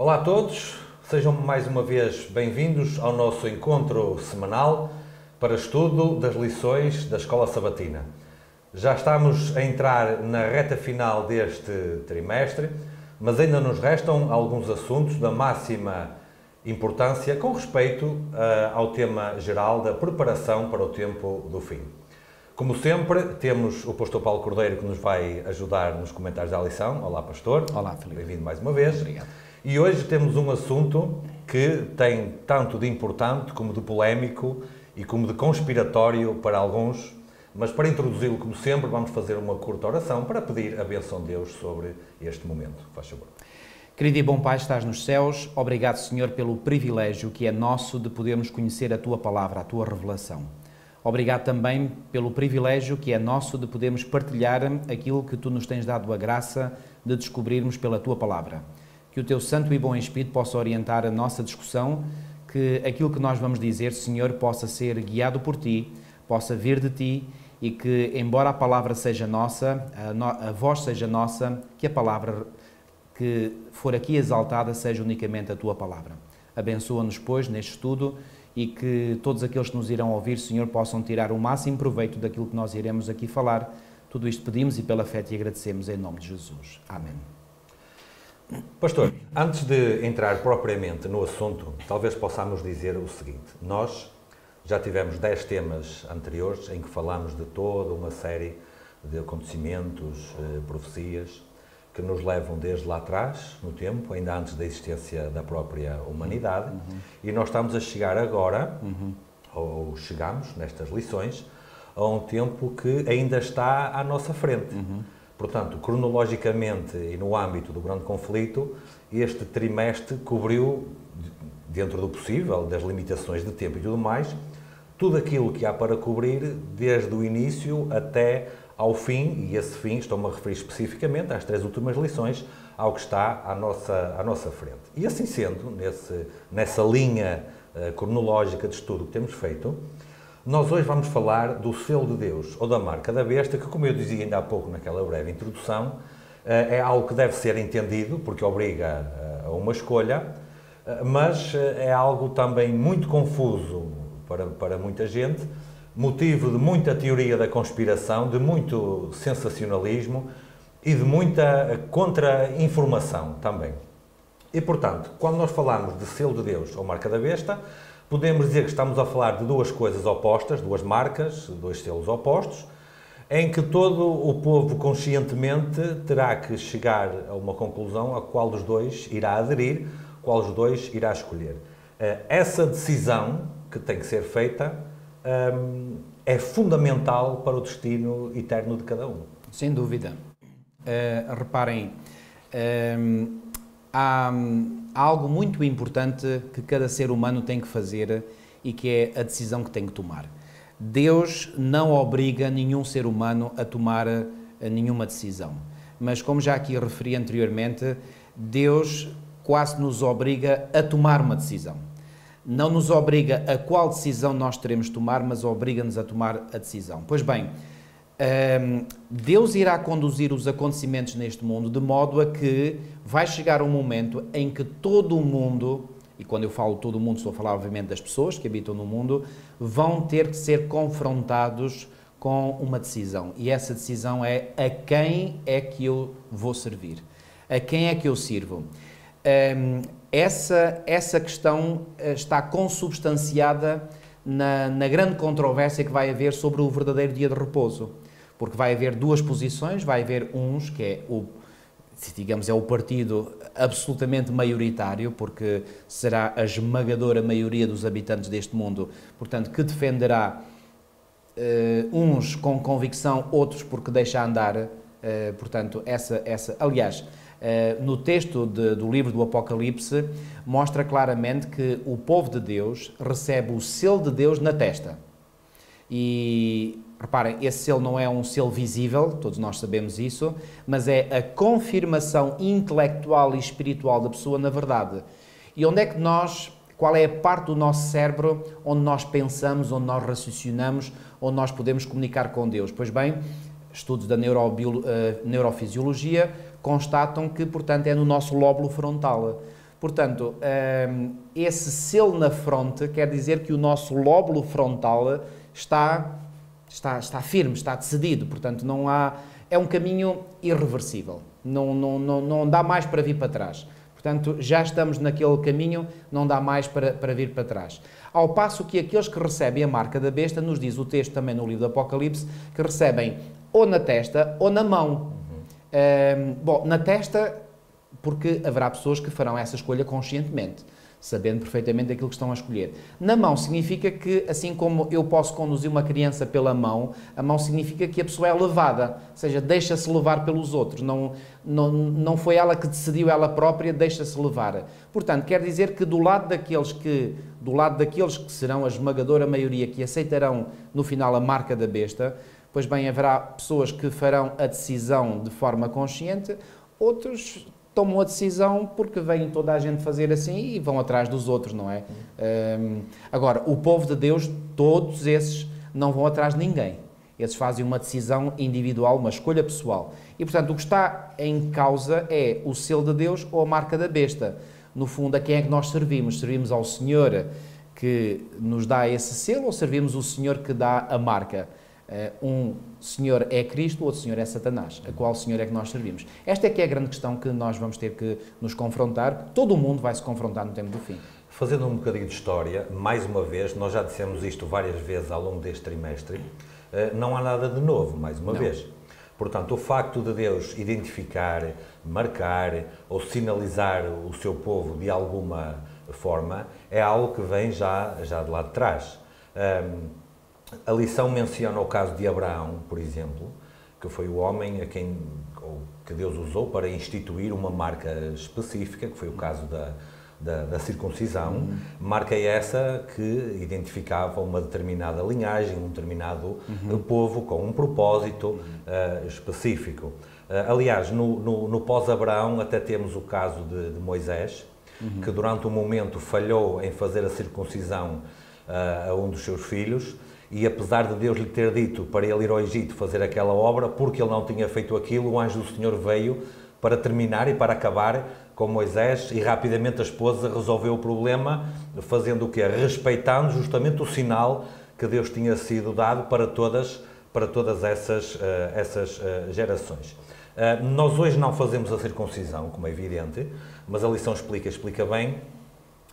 Olá a todos, sejam mais uma vez bem-vindos ao nosso encontro semanal para estudo das lições da Escola Sabatina. Já estamos a entrar na reta final deste trimestre, mas ainda nos restam alguns assuntos da máxima importância com respeito uh, ao tema geral da preparação para o tempo do fim. Como sempre, temos o pastor Paulo Cordeiro que nos vai ajudar nos comentários da lição. Olá, pastor. Olá, Felipe. Bem-vindo mais uma vez. Obrigado. E hoje temos um assunto que tem tanto de importante como de polémico e como de conspiratório para alguns, mas para introduzi-lo, como sempre, vamos fazer uma curta oração para pedir a benção de Deus sobre este momento. Faz favor. Querido e bom Pai, estás nos céus, obrigado, Senhor, pelo privilégio que é nosso de podermos conhecer a Tua palavra, a Tua revelação. Obrigado também pelo privilégio que é nosso de podermos partilhar aquilo que Tu nos tens dado a graça de descobrirmos pela Tua palavra o teu Santo e bom Espírito possa orientar a nossa discussão, que aquilo que nós vamos dizer, Senhor, possa ser guiado por ti, possa vir de ti e que, embora a palavra seja nossa, a, no, a voz seja nossa, que a palavra que for aqui exaltada seja unicamente a tua palavra. Abençoa-nos, pois, neste estudo e que todos aqueles que nos irão ouvir, Senhor, possam tirar o máximo proveito daquilo que nós iremos aqui falar. Tudo isto pedimos e pela fé te agradecemos em nome de Jesus. Amém. Pastor, antes de entrar propriamente no assunto, talvez possamos dizer o seguinte: nós já tivemos dez temas anteriores em que falámos de toda uma série de acontecimentos, eh, profecias, que nos levam desde lá atrás, no tempo, ainda antes da existência da própria humanidade, uhum. e nós estamos a chegar agora, uhum. ou chegamos nestas lições, a um tempo que ainda está à nossa frente. Uhum Portanto, cronologicamente e no âmbito do grande conflito, este trimestre cobriu, dentro do possível, das limitações de tempo e tudo mais, tudo aquilo que há para cobrir, desde o início até ao fim, e esse fim estou-me a referir especificamente às três últimas lições, ao que está à nossa, à nossa frente. E assim sendo, nesse, nessa linha uh, cronológica de estudo que temos feito, nós hoje vamos falar do selo de Deus, ou da marca da besta, que, como eu dizia ainda há pouco naquela breve introdução, eh, é algo que deve ser entendido, porque obriga eh, a uma escolha, eh, mas é algo também muito confuso para, para muita gente, motivo de muita teoria da conspiração, de muito sensacionalismo e de muita contra-informação também. E, portanto, quando nós falamos de selo de Deus ou marca da besta, podemos dizer que estamos a falar de duas coisas opostas, duas marcas, dois selos opostos, em que todo o povo conscientemente terá que chegar a uma conclusão a qual dos dois irá aderir, qual dos dois irá escolher. Eh, essa decisão que tem que ser feita ehm, é fundamental para o destino eterno de cada um. Sem dúvida. Uh, reparem, há, há algo muito importante que cada ser humano tem que fazer e que é a decisão que tem que tomar. Deus não obriga nenhum ser humano a tomar eh, nenhuma decisão. Mas, como já aqui referi anteriormente, Deus quase nos obriga a tomar uma decisão. Não nos obriga a qual decisão nós teremos de tomar, mas obriga-nos a tomar a decisão. Pois bem, Deus irá conduzir os acontecimentos neste mundo de modo a que vai chegar um momento em que todo o mundo, e quando eu falo todo o mundo, estou a falar obviamente das pessoas que habitam no mundo, vão ter que ser confrontados com uma decisão. E essa decisão é a quem é que eu vou servir? A quem é que eu sirvo? essa, essa questão eh, está consubstanciada na, na grande controvérsia que vai haver sobre o verdadeiro dia de repouso porque vai haver duas posições, vai haver uns que é o digamos é o partido absolutamente maioritário, porque será a esmagadora maioria dos habitantes deste mundo, portanto que defenderá uh, uns com convicção, outros porque deixa andar, uh, portanto essa essa, aliás, Uh, no texto de, do livro do Apocalipse, mostra claramente que o povo de Deus recebe o selo de Deus na testa. E Reparem, esse selo não é um selo visível, todos nós sabemos isso, mas é a confirmação intelectual e espiritual da pessoa na verdade. E onde é que nós, qual é a parte do nosso cérebro onde nós pensamos, onde nós raciocinamos, onde nós podemos comunicar com Deus? Pois bem, estudos da uh, neurofisiologia constatam que, portanto, é no nosso lóbulo frontal. Portanto, ehm, esse selo na fronte quer dizer que o nosso lóbulo frontal está, está, está firme, está decidido. Portanto, não há, é um caminho irreversível. Não, não, não, não dá mais para vir para trás. Portanto, já estamos naquele caminho, não dá mais para, para vir para trás. Ao passo que aqueles que recebem a marca da besta, nos diz o texto também no livro do Apocalipse, que recebem ou na testa ou na mão. Uhum. Ehm, bom, na testa, porque haverá pessoas que farão essa escolha conscientemente sabendo perfeitamente aquilo que estão a escolher. Na mão significa que, assim como eu posso conduzir uma criança pela mão, a mão significa que a pessoa é levada, ou seja, deixa-se levar pelos outros. Não, não, não foi ela que decidiu ela própria, deixa-se levar. Portanto, quer dizer que do lado daqueles que, do lado daqueles que serão a esmagadora maioria que aceitarão no final a marca da besta, pois bem, haverá pessoas que farão a decisão de forma consciente, outros tomam a decisão porque vem toda a gente fazer assim e vão atrás dos outros, não é? Um, agora, o povo de Deus, todos esses, não vão atrás de ninguém. Esses fazem uma decisão individual, uma escolha pessoal. E, portanto, o que está em causa é o selo de Deus ou a marca da besta. No fundo, a quem é que nós servimos? Servimos ao Senhor que nos dá esse selo ou servimos o Senhor que dá a marca? Eh, um Senhor é Cristo, outro Senhor é Satanás. A qual Senhor é que nós servimos? Esta é que é a grande questão que nós vamos ter que nos confrontar. Todo o mundo vai se confrontar no tempo do fim. Fazendo um bocadinho de história, mais uma vez, nós já dissemos isto várias vezes ao longo deste trimestre, eh, não há nada de novo, mais uma não. vez. Portanto, o facto de Deus identificar, marcar ou sinalizar o seu povo de alguma forma é algo que vem já, já de lá de trás. Um, a lição menciona o caso de Abraão, por exemplo, que foi o homem a quem que Deus usou para instituir uma marca específica, que foi o caso da, da, da circuncisão, uhum. marca essa que identificava uma determinada linhagem, um determinado uhum. povo com um propósito uh, específico. Uh, aliás, no, no, no pós-Abraão até temos o caso de, de Moisés, uhum. que durante um momento falhou em fazer a circuncisão uh, a um dos seus filhos, e apesar de Deus lhe ter dito para ele ir ao Egito fazer aquela obra, porque ele não tinha feito aquilo, o anjo do Senhor veio para terminar e para acabar com Moisés e rapidamente a esposa resolveu o problema, fazendo o quê? Respeitando justamente o sinal que Deus tinha sido dado para todas, para todas essas, uh, essas uh, gerações. Uh, nós hoje não fazemos a circuncisão, como é evidente, mas a lição explica, explica bem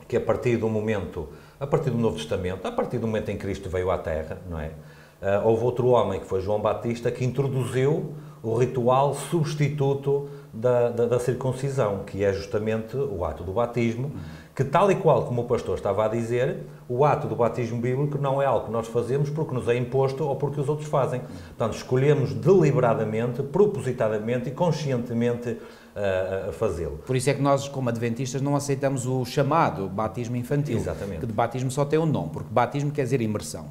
que a partir do momento a partir do Novo Testamento, a partir do momento em que Cristo veio à Terra, não é? Uh, houve outro homem, que foi João Batista, que introduziu o ritual substituto da, da, da, circuncisão, que é justamente o ato do batismo, que tal e qual como o pastor estava a dizer, o ato do batismo bíblico não é algo que nós fazemos porque nos é imposto ou porque os outros fazem. Portanto, escolhemos deliberadamente, propositadamente e conscientemente a, fazê-lo. Por isso é que nós, como adventistas, não aceitamos o chamado batismo infantil. Exatamente. Que de batismo só tem um nome, porque batismo quer dizer imersão.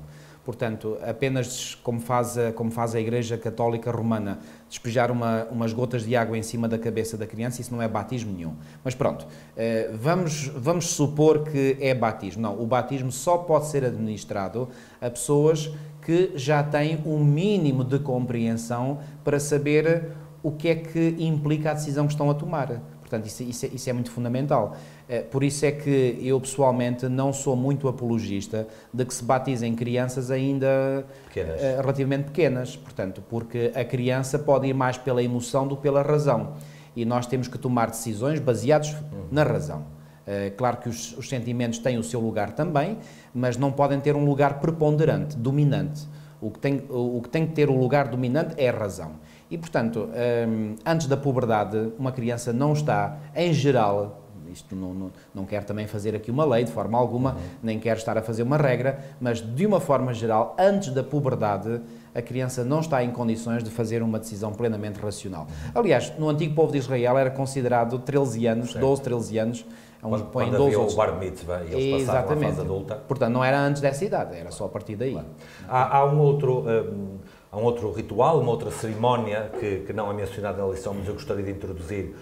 Portanto, apenas como faz a, como faz a Igreja Católica Romana, despejar uma, umas gotas de água em cima da cabeça da criança, isso não é batismo nenhum. Mas pronto, eh, vamos, vamos supor que é batismo. Não, o batismo só pode ser administrado a pessoas que já têm um mínimo de compreensão para saber o que é que implica a decisão que estão a tomar. Portanto, isso, isso, é, isso, é, muito fundamental. Eh, por isso é que eu, pessoalmente, não sou muito apologista de que se batizem crianças ainda pequenas. Eh, relativamente pequenas. Portanto, porque a criança pode ir mais pela emoção do que pela razão. E nós temos que tomar decisões baseadas uhum. na razão. Eh, claro que os, os sentimentos têm o seu lugar também, mas não podem ter um lugar preponderante, dominante. O que tem, o que, tem que ter o lugar dominante é a razão. E, portanto, um, antes da puberdade, uma criança não está, em geral, isto não, não, não quero também fazer aqui uma lei de forma alguma, uhum. nem quero estar a fazer uma regra, mas de uma forma geral, antes da puberdade, a criança não está em condições de fazer uma decisão plenamente racional. Uhum. Aliás, no antigo povo de Israel era considerado 13 anos, certo. 12, 13 anos, é um, quando, quando havia o bar mitzvah e eles Exatamente. passavam a fase adulta. Portanto, não era antes dessa idade, era só a partir daí. Claro. Há, há, um outro... Um, há um outro ritual, uma outra cerimónia que, que não é mencionada na lição, mas eu gostaria de introduzir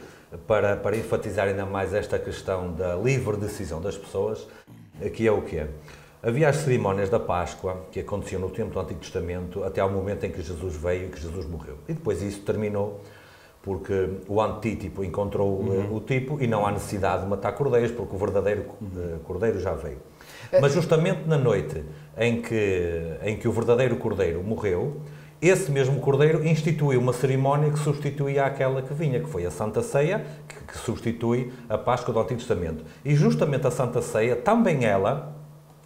para, para enfatizar ainda mais esta questão da livre decisão das pessoas, que é o quê? Havia as cerimónias da Páscoa, que aconteciam no tempo do Antigo Testamento, até ao momento em que Jesus veio e que Jesus morreu. E depois isso terminou porque o antítipo encontrou uhum. o tipo e não há necessidade de matar cordeiros, porque o verdadeiro uhum. cordeiro já veio. Mas justamente na noite em que, em que o verdadeiro cordeiro morreu, esse mesmo cordeiro instituiu uma cerimónia que substituía aquela que vinha, que foi a Santa Ceia, que, que substitui a Páscoa do Antigo Testamento. E justamente a Santa Ceia, também ela,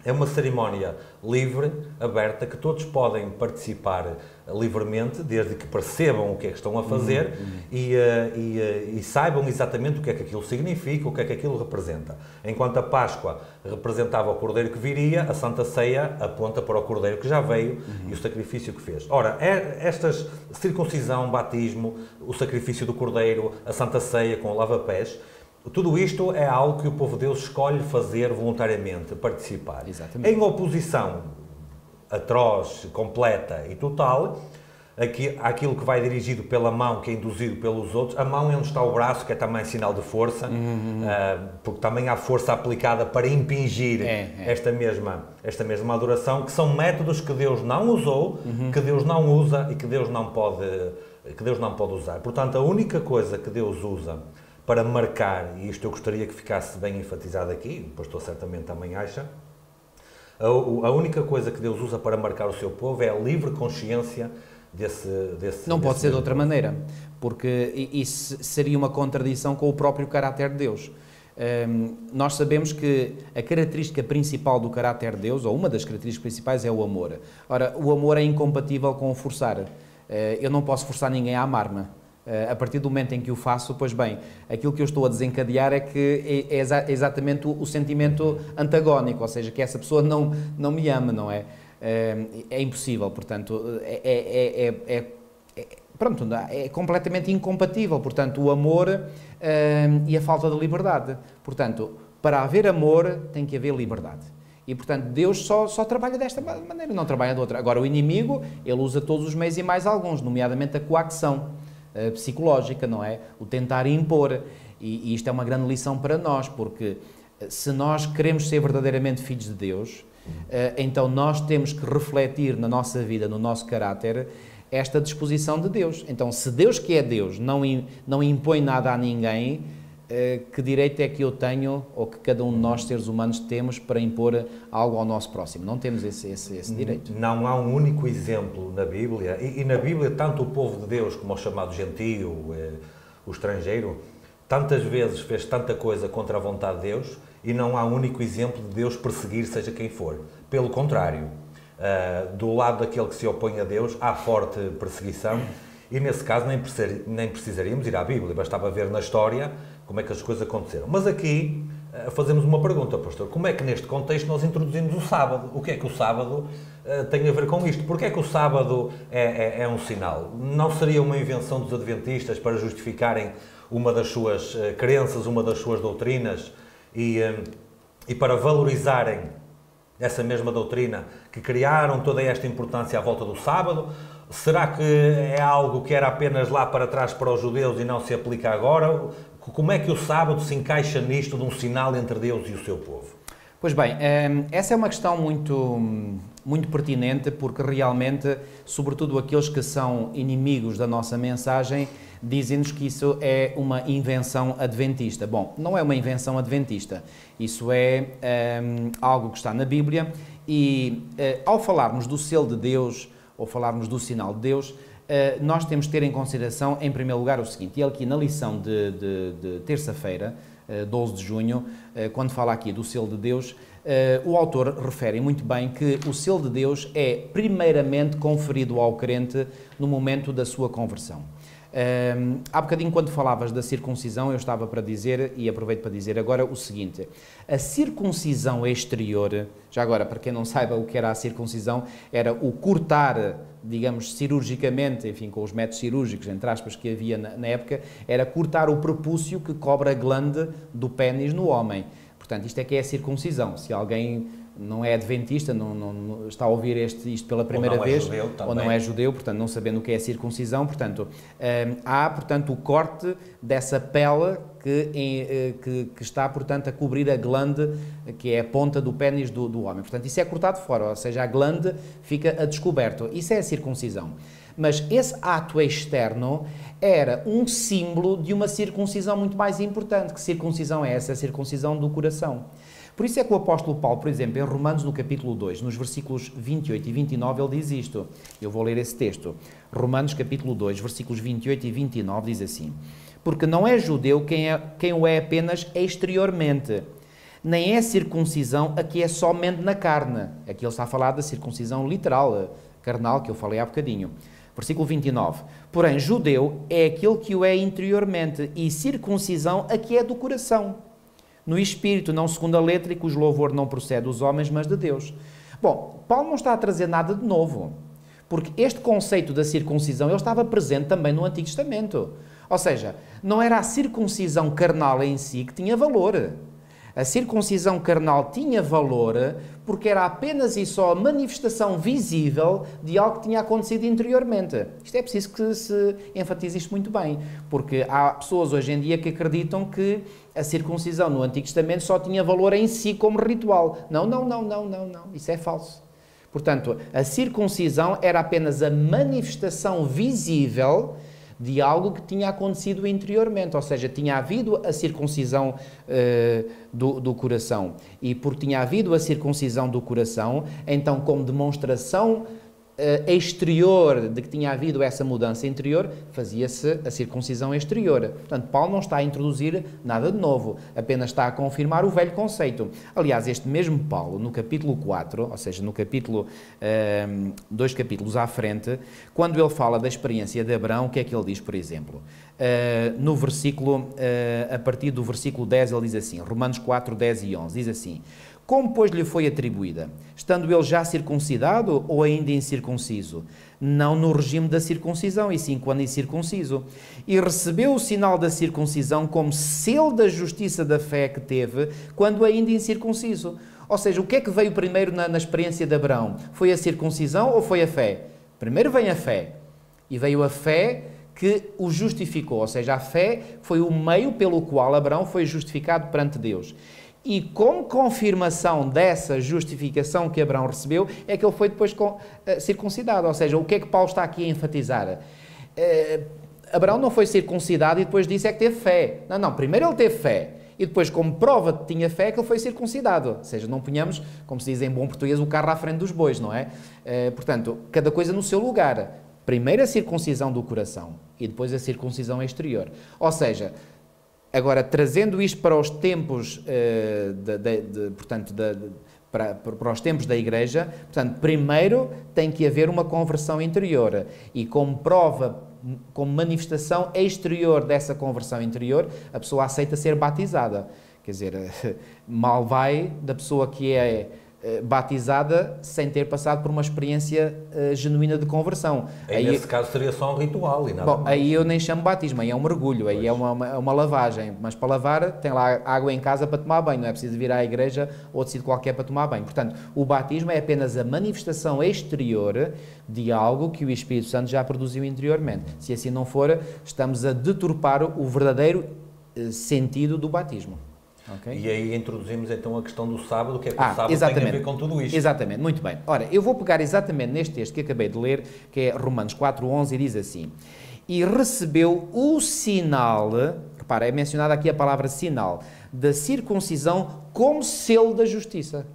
é uma cerimónia livre, aberta, que todos podem participar livremente, desde que percebam o que é que estão a fazer uhum. e, uh, e, uh, e, saibam exatamente o que é que aquilo significa, o que é que aquilo representa. Enquanto a Páscoa representava o Cordeiro que viria, a Santa Ceia aponta para o Cordeiro que já veio uhum. e o sacrifício que fez. Ora, é, estas circuncisão, batismo, o sacrifício do Cordeiro, a Santa Ceia com lava-pés, tudo isto é algo que o povo de Deus escolhe fazer voluntariamente, participar. Exatamente. Em oposição atroz, completa e total, aqui, aquilo que vai dirigido pela mão, que é induzido pelos outros, a mão é onde está o braço, que é também sinal de força, uhum. uh, porque também há força aplicada para impingir é, é. Esta, mesma, esta mesma adoração, que são métodos que Deus não usou, uhum. que Deus não usa e que Deus não pode, que Deus não pode usar. Portanto, a única coisa que Deus usa para marcar, e isto eu gostaria que ficasse bem enfatizado aqui, o pastor certamente também acha, a, a única coisa que Deus usa para marcar o seu povo é a livre consciência desse. desse Não desse pode ser de outra maneira, porque isso seria uma contradição com o próprio caráter de Deus. Um, nós sabemos que a característica principal do caráter de Deus, ou uma das características principais, é o amor. Ora, o amor é incompatível com o forçar. Uh, eu não posso forçar ninguém a amar-me. Eh, a partir do momento em que o faço, pois bem, aquilo que eu estou a desencadear é que é, é exatamente o, sentimento antagónico, ou seja, que essa pessoa não, não me ama, não é? Eh, é impossível, portanto, é, é, é, é pronto, é completamente incompatível, portanto, o amor e a falta de liberdade. Portanto, para haver amor tem que haver liberdade. E, portanto, Deus só, só trabalha desta maneira, não trabalha de outra. Agora, o inimigo, ele usa todos os meios e mais alguns, nomeadamente a coacção. Eh, psicológica, não é? O tentar impor. E, e isto é uma grande lição para nós, porque eh, se nós queremos ser verdadeiramente filhos de Deus, uh, então nós temos que refletir na nossa vida, no nosso caráter, esta disposição de Deus. Então, se Deus que é Deus não, não impõe nada a ninguém, que direito é que eu tenho ou que cada um de nós, seres humanos, temos para impor algo ao nosso próximo? Não temos esse, esse, esse direito. Não há um único exemplo na Bíblia, e, e, na Bíblia, tanto o povo de Deus como o chamado gentio, eh, o estrangeiro, tantas vezes fez tanta coisa contra a vontade de Deus e não há um único exemplo de Deus perseguir seja quem for. Pelo contrário, uh, do lado daquele que se opõe a Deus, há forte perseguição. E nesse caso nem, nem precisaríamos ir à Bíblia, bastava ver na história como é que as coisas aconteceram. Mas aqui uh, fazemos uma pergunta, pastor. Como é que neste contexto nós introduzimos o sábado? O que é que o sábado uh, tem a ver com isto? Porquê é que o sábado é, é, é, um sinal? Não seria uma invenção dos adventistas para justificarem uma das suas uh, crenças, uma das suas doutrinas e, e para valorizarem essa mesma doutrina que criaram toda esta importância à volta do sábado? Será que é algo que era apenas lá para trás para os judeus e não se aplica agora? Como é que o sábado se encaixa nisto de um sinal entre Deus e o seu povo? Pois bem, ehm, essa é uma questão muito, muito pertinente porque realmente, sobretudo aqueles que são inimigos da nossa mensagem, dizem-nos que isso é uma invenção adventista. Bom, não é uma invenção adventista, isso é ehm, algo que está na Bíblia e uh, ao falarmos do selo de Deus ou falarmos do sinal de Deus, Uh, nós temos de ter em consideração, em primeiro lugar, o seguinte, e aqui na lição de, de, de terça-feira, uh, eh, 12 de junho, uh, quando fala aqui do selo de Deus, o autor refere muito bem que o selo de Deus é primeiramente conferido ao crente no momento da sua conversão. Um, há bocadinho, quando falavas da circuncisão, eu estava para dizer, e aproveito para dizer agora, o seguinte: a circuncisão exterior, já agora, para quem não saiba o que era a circuncisão, era o cortar, digamos, cirurgicamente, enfim, com os métodos cirúrgicos, entre aspas, que havia na, na época, era cortar o prepúcio que cobre a glande do pênis no homem. Portanto, isto é que é a circuncisão. Se alguém não é adventista, não, não, está a ouvir este, isto pela primeira ou é vez, é ou não é judeu, portanto, não sabendo o que é a circuncisão, portanto, hum, há, portanto, o corte dessa pele que, em, eh, que, que, está, portanto, a cobrir a glande, que é a ponta do pênis do, do homem. Portanto, isso é cortado fora, ou seja, a glande fica a descoberto. Isso é a circuncisão. Mas esse ato externo era um símbolo de uma circuncisão muito mais importante. Que circuncisão é essa? A circuncisão do coração. Por isso é que o apóstolo Paulo, por exemplo, em Romanos no capítulo 2, nos versículos 28 e 29, ele diz isto. Eu vou ler esse texto. Romanos capítulo 2, versículos 28 e 29 diz assim: Porque não é judeu quem, é, quem o é apenas exteriormente, nem é circuncisão a que é somente na carne. Aqui ele está a falar da circuncisão literal, carnal, que eu falei há bocadinho. Versículo 29. Porém, judeu é aquele que o é interiormente, e circuncisão a que é do coração no espírito, não segundo a letra, e cujo louvor não procede dos homens, mas de Deus. Bom, Paulo não está a trazer nada de novo, porque este conceito da circuncisão ele estava presente também no Antigo Testamento. Ou seja, não era a circuncisão carnal em si que tinha valor. A circuncisão carnal tinha valor porque era apenas e só a manifestação visível de algo que tinha acontecido interiormente. Isto é preciso que se enfatize isto muito bem, porque há pessoas hoje em dia que acreditam que a circuncisão no Antigo Testamento só tinha valor em si como ritual. Não, não, não, não, não, não. Isso é falso. Portanto, a circuncisão era apenas a manifestação visível de algo que tinha acontecido interiormente, ou seja, tinha havido a circuncisão uh, do, do coração. E porque tinha havido a circuncisão do coração, então, como demonstração exterior de que tinha havido essa mudança interior, fazia-se a circuncisão exterior. Portanto, Paulo não está a introduzir nada de novo, apenas está a confirmar o velho conceito. Aliás, este mesmo Paulo, no capítulo 4, ou seja, no capítulo, uh, dois capítulos à frente, quando ele fala da experiência de Abraão, o que é que ele diz, por exemplo? Uh, no versículo, uh, a partir do versículo 10, ele diz assim, Romanos 4, 10 e 11, diz assim, como, pois, lhe foi atribuída? Estando ele já circuncidado ou ainda incircunciso? Não no regime da circuncisão, e sim quando incircunciso. E recebeu o sinal da circuncisão como selo da justiça da fé que teve quando ainda incircunciso. Ou seja, o que é que veio primeiro na, na experiência de Abraão? Foi a circuncisão ou foi a fé? Primeiro vem a fé. E veio a fé que o justificou, ou seja, a fé foi o meio pelo qual Abraão foi justificado perante Deus. E como confirmação dessa justificação que Abraão recebeu, é que ele foi depois eh, circuncidado. Ou seja, o que é que Paulo está aqui a enfatizar? Uh, Abraão não foi circuncidado e depois disse é que teve fé. Não, não. Primeiro ele teve fé. E depois, como prova que tinha fé, é que ele foi circuncidado. Ou seja, não punhamos, como se diz em bom português, o carro à frente dos bois, não é? Uh, portanto, cada coisa no seu lugar. Primeiro a circuncisão do coração e depois a circuncisão exterior. Ou seja, Agora, trazendo isto para os tempos, de, de, de, portanto, para, para, os tempos da Igreja, portanto, primeiro tem que haver uma conversão interior e como prova, como manifestação exterior dessa conversão interior, a pessoa aceita ser batizada. Quer dizer, mal vai da pessoa que é eh, batizada sem ter passado por uma experiência uh, genuína de conversão. Aí, aí, nesse caso seria só um ritual e nada bom, mais. Aí eu nem chamo batismo, aí é um mergulho, aí é uma, uma, uma, lavagem. Mas para lavar, tem lá água em casa para tomar banho, não é preciso vir à igreja ou de sítio qualquer para tomar banho. Portanto, o batismo é apenas a manifestação exterior de algo que o Espírito Santo já produziu interiormente. Se assim não for, estamos a deturpar o verdadeiro uh, sentido do batismo. Okay. E aí introduzimos então a questão do sábado, o que é que ah, o sábado exatamente. tem a ver com tudo isto. Exatamente, muito bem. Ora, eu vou pegar exatamente neste texto que acabei de ler, que é Romanos 4.11, e diz assim, e recebeu o sinal, repara, é mencionada aqui a palavra sinal, da circuncisão como selo da justiça.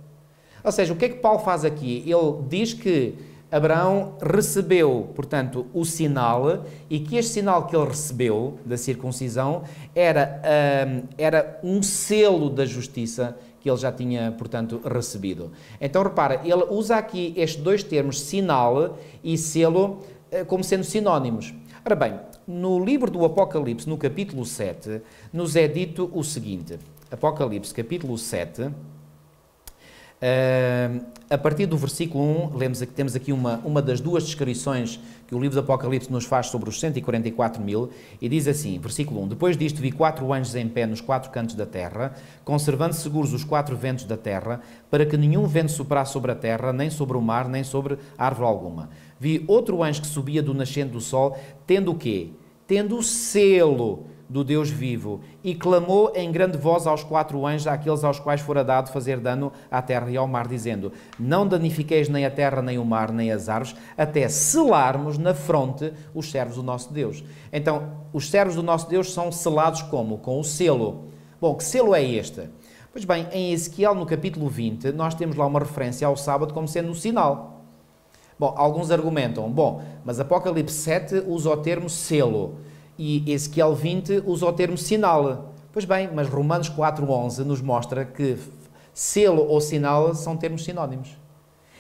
Ou seja, o que é que Paulo faz aqui? Ele diz que Abraão recebeu, portanto, o sinal e que este sinal que ele recebeu da circuncisão era, um, era um selo da justiça que ele já tinha, portanto, recebido. Então, repara, ele usa aqui estes dois termos, sinal e selo, eh, como sendo sinónimos. Ora bem, no livro do Apocalipse, no capítulo 7, nos é dito o seguinte: Apocalipse, capítulo 7, Uh, a partir do versículo 1, lemos temos aqui uma, uma das duas descrições que o livro do Apocalipse nos faz sobre os 144 mil, e diz assim, versículo 1, Depois disto vi quatro anjos em pé nos quatro cantos da terra, conservando seguros os quatro ventos da terra, para que nenhum vento soprasse sobre a terra, nem sobre o mar, nem sobre árvore alguma. Vi outro anjo que subia do nascente do sol, tendo o quê? Tendo o selo do Deus vivo, e clamou em grande voz aos quatro anjos, àqueles aos quais fora dado fazer dano à terra e ao mar, dizendo: Não danifiqueis nem a terra, nem o mar, nem as árvores, até selarmos na fronte os servos do nosso Deus. Então, os servos do nosso Deus são selados como? Com o selo. Bom, que selo é este? Pois bem, em Ezequiel, no capítulo 20, nós temos lá uma referência ao sábado como sendo o sinal. Bom, alguns argumentam, bom, mas Apocalipse 7 usa o termo selo e Ezequiel 20 usa o termo sinal. Pois bem, mas Romanos 4.11 nos mostra que selo ou sinal são termos sinónimos.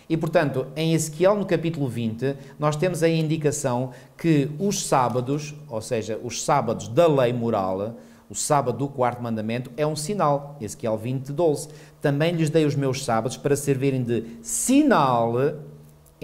E, portanto, em Ezequiel, no capítulo 20, nós temos a indicação que os sábados, ou seja, os sábados da lei moral, o sábado do quarto mandamento, é um sinal. Ezequiel 20, 12. Também lhes dei os meus sábados para servirem de sinal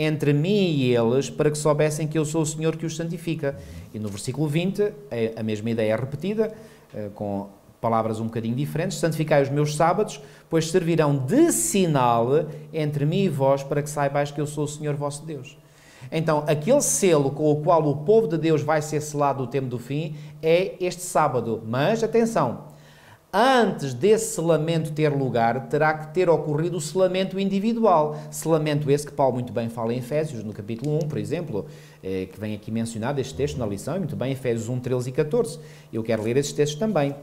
entre mim e eles, para que soubessem que eu sou o Senhor que os santifica. E no versículo 20, é a mesma ideia é repetida, eh, com palavras um bocadinho diferentes: santificai os meus sábados, pois servirão de sinal entre mim e vós, para que saibais que eu sou o Senhor vosso Deus. Então, aquele selo com o qual o povo de Deus vai ser selado no tempo do fim é este sábado. Mas atenção, antes desse selamento ter lugar, terá que ter ocorrido o selamento individual. Selamento esse que Paulo muito bem fala em Efésios, no capítulo 1, por exemplo, eh, que vem aqui mencionado este texto na lição, e muito bem, Efésios 1, 13 e 14. Eu quero ler esses textos também,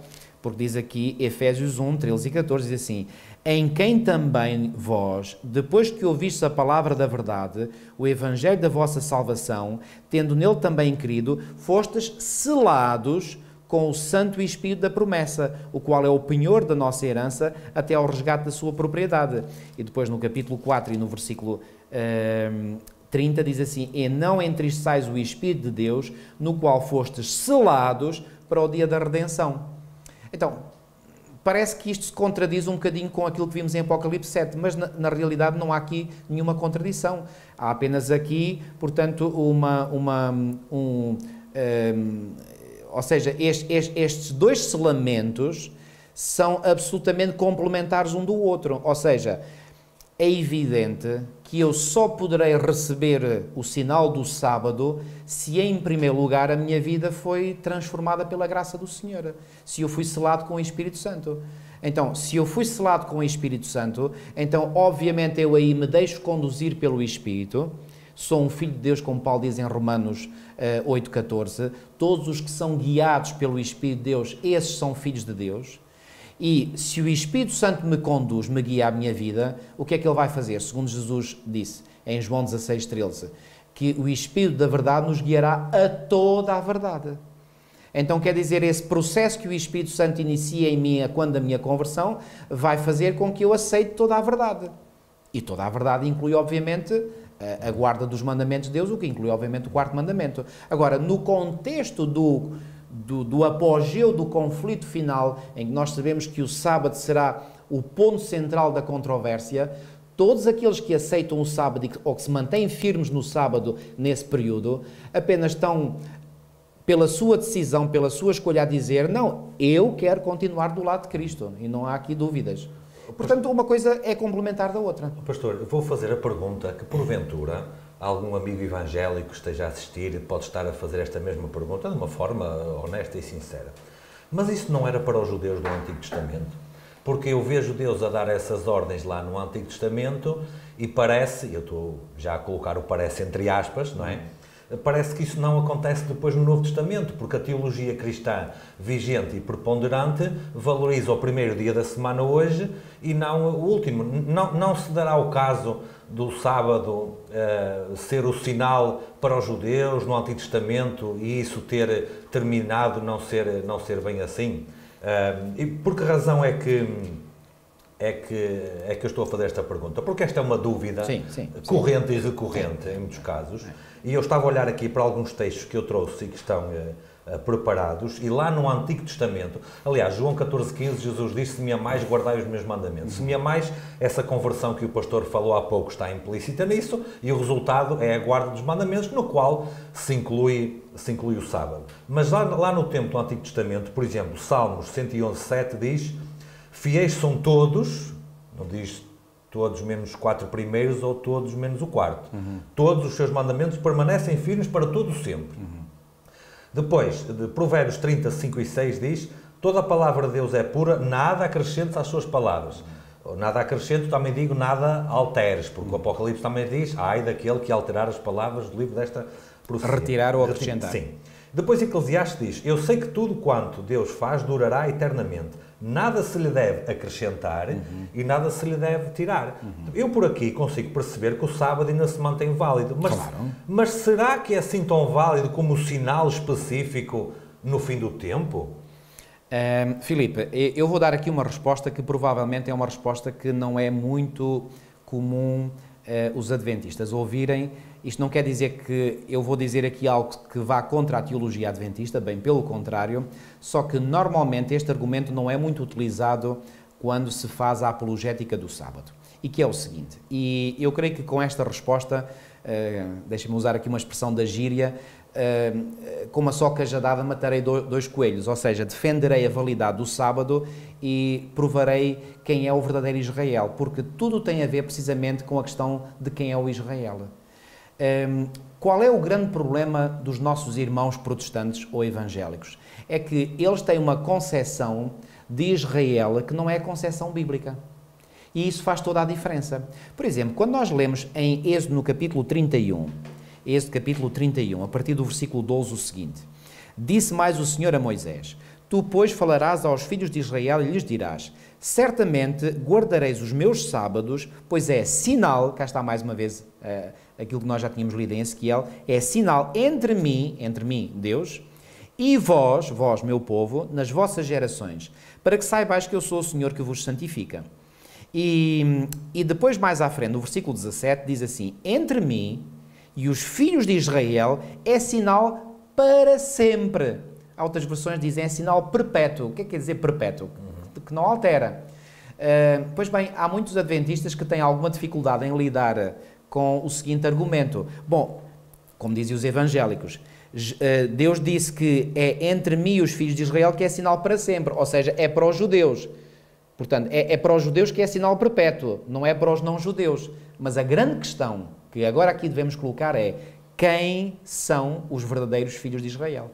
porque diz aqui, Efésios 1, 13 e 14, diz assim: Em quem também vós, depois que ouvistes a palavra da verdade, o evangelho da vossa salvação, tendo nele também crido, fostes selados com o Santo Espírito da promessa, o qual é o penhor da nossa herança até ao resgate da sua propriedade. E depois no capítulo 4 e no versículo uh, ehm, 30 diz assim: E não entristeçais o Espírito de Deus, no qual fostes selados para o dia da redenção. Então, parece que isto se contradiz um bocadinho com aquilo que vimos em Apocalipse 7, mas na, na realidade não há aqui nenhuma contradição. Há apenas aqui, portanto, uma, uma um, um ehm, ou seja, estes, estes dois selamentos são absolutamente complementares um do outro. Ou seja, é evidente que eu só poderei receber o sinal do sábado se, em primeiro lugar, a minha vida foi transformada pela graça do Senhor. Se eu fui selado com o Espírito Santo. Então, se eu fui selado com o Espírito Santo, então, obviamente, eu aí me deixo conduzir pelo Espírito. Sou um filho de Deus, como Paulo diz em Romanos 8,14, todos os que são guiados pelo Espírito de Deus, esses são filhos de Deus. E se o Espírito Santo me conduz, me guia a minha vida, o que é que ele vai fazer? Segundo Jesus disse em João 16, 13, que o Espírito da verdade nos guiará a toda a verdade. Então, quer dizer, esse processo que o Espírito Santo inicia em mim quando a minha conversão vai fazer com que eu aceite toda a verdade. E toda a verdade inclui, obviamente, a guarda dos mandamentos de Deus, o que inclui, obviamente, o quarto mandamento. Agora, no contexto do, do, do, apogeu do conflito final, em que nós sabemos que o sábado será o ponto central da controvérsia, todos aqueles que aceitam o sábado ou que se mantêm firmes no sábado nesse período, apenas estão, pela sua decisão, pela sua escolha, a dizer: Não, eu quero continuar do lado de Cristo, e não há aqui dúvidas. Portanto, uma coisa é complementar da outra. Pastor, vou fazer a pergunta que, porventura, algum amigo evangélico esteja a assistir e pode estar a fazer esta mesma pergunta de uma forma honesta e sincera. Mas isso não era para os judeus do Antigo Testamento? Porque eu vejo Deus a dar essas ordens lá no Antigo Testamento e parece, eu estou já a colocar o parece entre aspas, não é? Parece que isso não acontece depois no Novo Testamento, porque a teologia cristã vigente e preponderante valoriza o primeiro dia da semana hoje e não o último. Não, não se dará o caso do sábado uh, ser o sinal para os judeus no Antigo Testamento e isso ter terminado não ser, não ser bem assim? Uh, e por que razão é que é que, é que eu estou a fazer esta pergunta? Porque esta é uma dúvida sim, sim, corrente sim. e recorrente em muitos casos. E eu estava a olhar aqui para alguns textos que eu trouxe e que estão, uh, preparados e lá no Antigo Testamento, aliás, João 14,15, Jesus diz: Se me amais, guardai os meus mandamentos. Se me amais, essa conversão que o pastor falou há pouco está implícita nisso e o resultado é a guarda dos mandamentos, no qual se inclui, se inclui o sábado. Mas lá, lá no tempo do Antigo Testamento, por exemplo, Salmos 111,7 diz: Fiéis são todos, não diz todos menos os quatro primeiros ou todos menos o quarto. Uhum. Todos os seus mandamentos permanecem firmes para todo sempre. Uhum. Depois, de Provérbios 30, 5 e 6 diz: Toda a palavra de Deus é pura, nada acrescentes às suas palavras. Uhum. Nada acrescento, também digo, nada alteres, porque o Apocalipse também diz: ai daquele que alterar as palavras do livro desta profecia. Retirar ou acrescentar. Sim. Depois Eclesiastes diz: Eu sei que tudo quanto Deus faz durará eternamente nada se lhe deve acrescentar uhum. e nada se lhe deve tirar. Uhum. Eu por aqui consigo perceber que o sábado ainda se mantém válido, mas, claro. mas será que é assim tão válido como o sinal específico no fim do tempo? Um, Filipe, eu vou dar aqui uma resposta que provavelmente é uma resposta que não é muito comum uh, os adventistas ouvirem isto não quer dizer que eu vou dizer aqui algo que vá contra a teologia adventista, bem pelo contrário, só que normalmente este argumento não é muito utilizado quando se faz a apologética do sábado. E que é o seguinte, e eu creio que com esta resposta, uh, deixem-me usar aqui uma expressão da gíria, uh, com uma só cajadada matarei dois coelhos, ou seja, defenderei a validade do sábado e provarei quem é o verdadeiro Israel, porque tudo tem a ver precisamente com a questão de quem é o Israel. Um, qual é o grande problema dos nossos irmãos protestantes ou evangélicos? É que eles têm uma concepção de Israel que não é a concepção bíblica. E isso faz toda a diferença. Por exemplo, quando nós lemos em Êxodo no capítulo 31, Êxodo capítulo 31, a partir do versículo 12, o seguinte: Disse mais o Senhor a Moisés: Tu, pois, falarás aos filhos de Israel e lhes dirás: Certamente guardareis os meus sábados, pois é sinal, cá está mais uma vez uh, aquilo que nós já tínhamos lido em Ezequiel, é sinal entre mim, entre mim, Deus, e vós, vós, meu povo, nas vossas gerações, para que saibais que eu sou o Senhor que vos santifica. E, e depois, mais à frente, no versículo 17, diz assim: Entre mim e os filhos de Israel é sinal para sempre. Outras versões dizem é sinal perpétuo. O que é que quer dizer perpétuo? Que não altera. Uh, pois bem, há muitos adventistas que têm alguma dificuldade em lidar com o seguinte argumento. Bom, como dizem os evangélicos, eh, Deus disse que é entre mim e os filhos de Israel que é sinal para sempre, ou seja, é para os judeus. Portanto, é, é para os judeus que é sinal perpétuo, não é para os não-judeus. Mas a grande questão que agora aqui devemos colocar é quem são os verdadeiros filhos de Israel?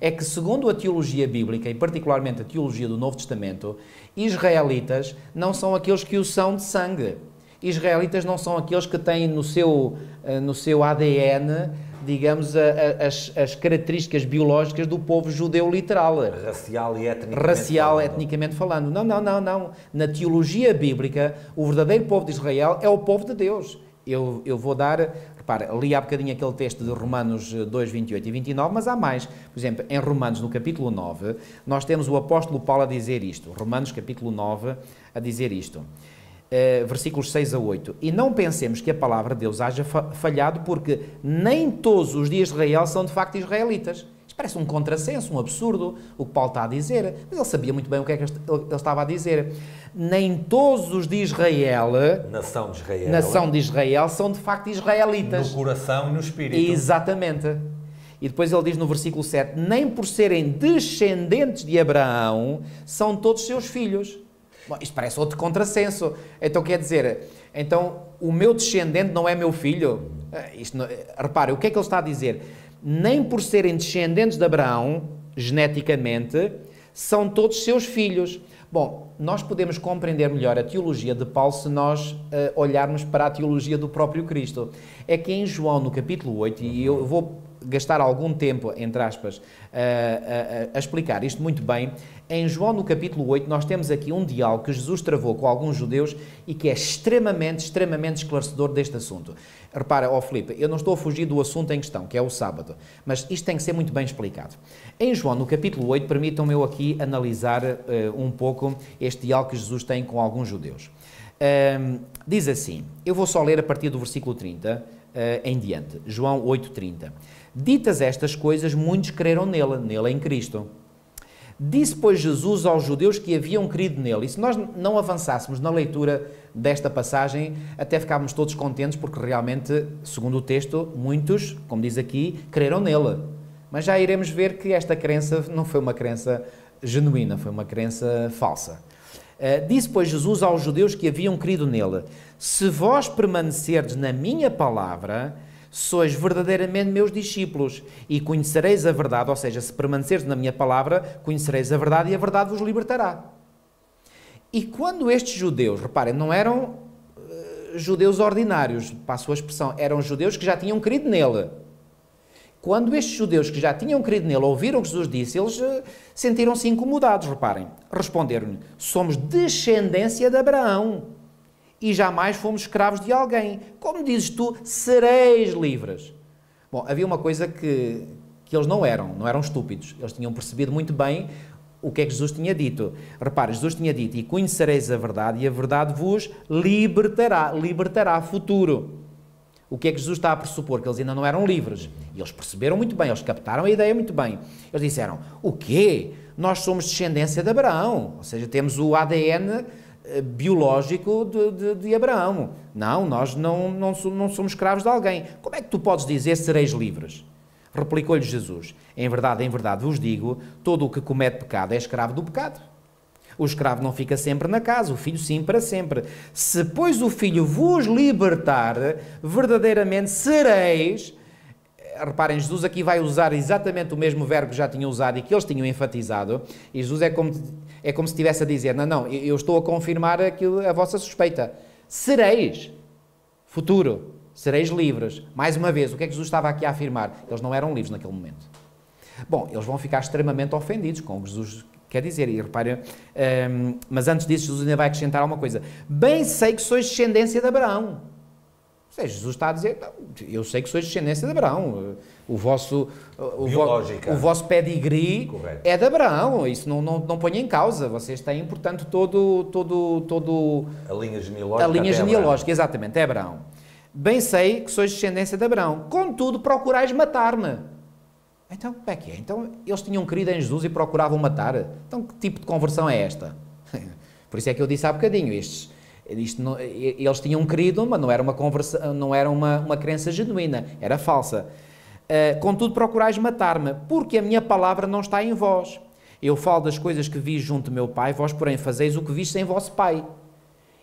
É que, segundo a teologia bíblica, e particularmente a teologia do Novo Testamento, israelitas não são aqueles que o são de sangue israelitas não são aqueles que têm no seu, eh, no seu ADN, digamos, a, a, as, as características biológicas do povo judeu literal. Racial e etnicamente Racial, falando. etnicamente falando. Não, não, não, não. Na teologia bíblica, o verdadeiro povo de Israel é o povo de Deus. Eu, eu vou dar, repara, li há bocadinho aquele texto de Romanos 2, 28 e 29, mas há mais. Por exemplo, em Romanos, no capítulo 9, nós temos o apóstolo Paulo a dizer isto. Romanos, capítulo 9, a dizer isto. Uh, versículos 6 a 8. E não pensemos que a palavra de Deus haja falhado, porque nem todos os de Israel são de facto israelitas. Isto parece um contrassenso, um absurdo, o que Paulo está a dizer. Mas ele sabia muito bem o que é que ele estava a dizer. Nem todos os de Israel, nação de Israel, nação de Israel são de facto israelitas. No coração e no espírito. Exatamente. E depois ele diz no versículo 7: Nem por serem descendentes de Abraão são todos seus filhos. Bom, isto parece outro contrassenso. Então quer dizer, então o meu descendente não é meu filho? Eh, isto não, eh, repare, o que é que ele está a dizer? Nem por serem descendentes de Abraão, geneticamente, são todos seus filhos. Bom, nós podemos compreender melhor a teologia de Paulo se nós uh, olharmos para a teologia do próprio Cristo. É que em João, no capítulo 8, e eu vou gastar algum tempo, entre aspas, a, a, a, explicar isto muito bem. Em João, no capítulo 8, nós temos aqui um diálogo que Jesus travou com alguns judeus e que é extremamente, extremamente esclarecedor deste assunto. Repara, ó oh Filipe, eu não estou a fugir do assunto em questão, que é o sábado, mas isto tem que ser muito bem explicado. Em João, no capítulo 8, permitam-me eu aqui analisar uh, um pouco este diálogo que Jesus tem com alguns judeus. Um, diz assim, eu vou só ler a partir do versículo 30, em diante. João 8,30. Ditas estas coisas, muitos creram nele, nele em Cristo. Disse, pois, Jesus aos judeus que haviam crido nele. E se nós não avançássemos na leitura desta passagem, até ficávamos todos contentes, porque realmente, segundo o texto, muitos, como diz aqui, creram nele. Mas já iremos ver que esta crença não foi uma crença genuína, foi uma crença falsa. Uh, disse, pois, Jesus aos judeus que haviam crido nele: Se vós permanecerdes na minha palavra, sois verdadeiramente meus discípulos e conhecereis a verdade, ou seja, se permaneceres na minha palavra, conhecereis a verdade e a verdade vos libertará. E quando estes judeus, reparem, não eram uh, judeus ordinários, para a sua expressão, eram judeus que já tinham crido nele. Quando estes judeus que já tinham crido nele ouviram o que Jesus disse, eles uh, sentiram-se incomodados, reparem. Responderam-lhe: Somos descendência de Abraão e jamais fomos escravos de alguém. Como dizes tu, sereis livres. Bom, havia uma coisa que, que eles não eram, não eram estúpidos. Eles tinham percebido muito bem o que é que Jesus tinha dito. Repare, Jesus tinha dito: E conhecereis a verdade, e a verdade vos libertará, libertará futuro. O que é que Jesus está a pressupor? Que eles ainda não eram livres. E eles perceberam muito bem, eles captaram a ideia muito bem. Eles disseram: O quê? Nós somos descendência de Abraão, ou seja, temos o ADN biológico de, de, de, Abraão. Não, nós não, não, não somos escravos de alguém. Como é que tu podes dizer sereis livres? Replicou-lhe Jesus: Em verdade, em verdade vos digo: todo o que comete pecado é escravo do pecado. O escravo não fica sempre na casa, o filho sim para sempre. Se, pois, o filho vos libertar, verdadeiramente sereis. Reparem, Jesus aqui vai usar exatamente o mesmo verbo que já tinha usado e que eles tinham enfatizado. E Jesus é como é como se estivesse a dizer: não, não, eu estou a confirmar aquilo, a vossa suspeita. Sereis, futuro, sereis livres. Mais uma vez, o que é que Jesus estava aqui a afirmar? Eles não eram livres naquele momento. Bom, eles vão ficar extremamente ofendidos com o que Jesus quer dizer. E reparem, um, mas antes disso, Jesus ainda vai acrescentar uma coisa: Bem sei que sois descendência de Abraão seja, Jesus está a dizer, eu sei que sois descendência de Abraão, o vosso, o, vo, o vosso pedigree Correto. é de Abraão, isso não, não, não põe em causa, vocês têm, portanto, todo, todo, todo... A linha genealógica. A linha genealógica, exatamente, é Abraão. Bem sei que sois descendência de Abraão, contudo procurais matar-me. Então, como é que é? Então, eles tinham querido em Jesus e procuravam matar? Então, que tipo de conversão é esta? Por isso é que eu disse há bocadinho, estes não, eles tinham querido, mas não era uma, conversa, não era uma, uma crença genuína, era falsa. Uh, contudo, procurais matar-me, porque a minha palavra não está em vós. Eu falo das coisas que vi junto meu Pai, vós, porém, fazeis o que viste em vosso Pai.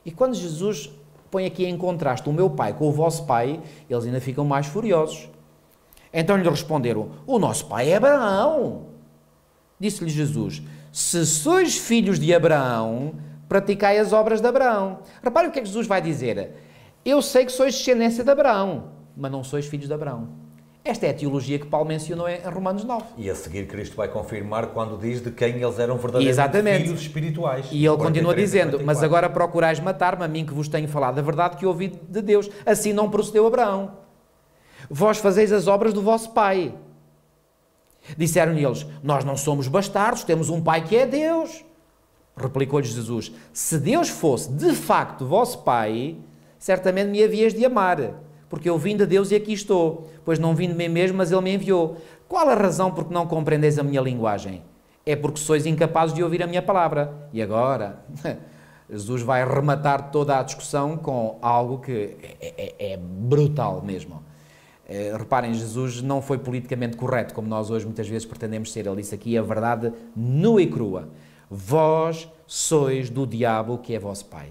E quando Jesus põe aqui em contraste o meu Pai com o vosso Pai, eles ainda ficam mais furiosos. Então lhe responderam: O nosso Pai é Abraão. Disse-lhe Jesus: Se sois filhos de Abraão, praticai as obras de Abraão. Repare o que é que Jesus vai dizer. Eu sei que sois descendência de Abraão, mas não sois filhos de Abraão. Esta é a teologia que Paulo mencionou em Romanos 9. E a seguir Cristo vai confirmar quando diz de quem eles eram verdadeiros filhos espirituais. E ele continua dizendo, mas agora procurais matar-me, a mim que vos tenho falado a verdade que ouvi de Deus. Assim não procedeu Abraão. Vós fazeis as obras do vosso pai. Disseram-lhe eles, nós não somos bastardos, temos um pai que é Deus. Replicou-lhes Jesus: Se Deus fosse de facto vosso Pai, certamente me havias de amar, porque eu vim de Deus e aqui estou, pois não vim de mim mesmo, mas Ele me enviou. Qual a razão por que não compreendeis a minha linguagem? É porque sois incapazes de ouvir a minha palavra. E agora, Jesus vai rematar toda a discussão com algo que é, é, é brutal mesmo. É, reparem, Jesus não foi politicamente correto, como nós hoje muitas vezes pretendemos ser. Ele disse aqui a verdade nua e crua. Vós sois do diabo que é vosso pai.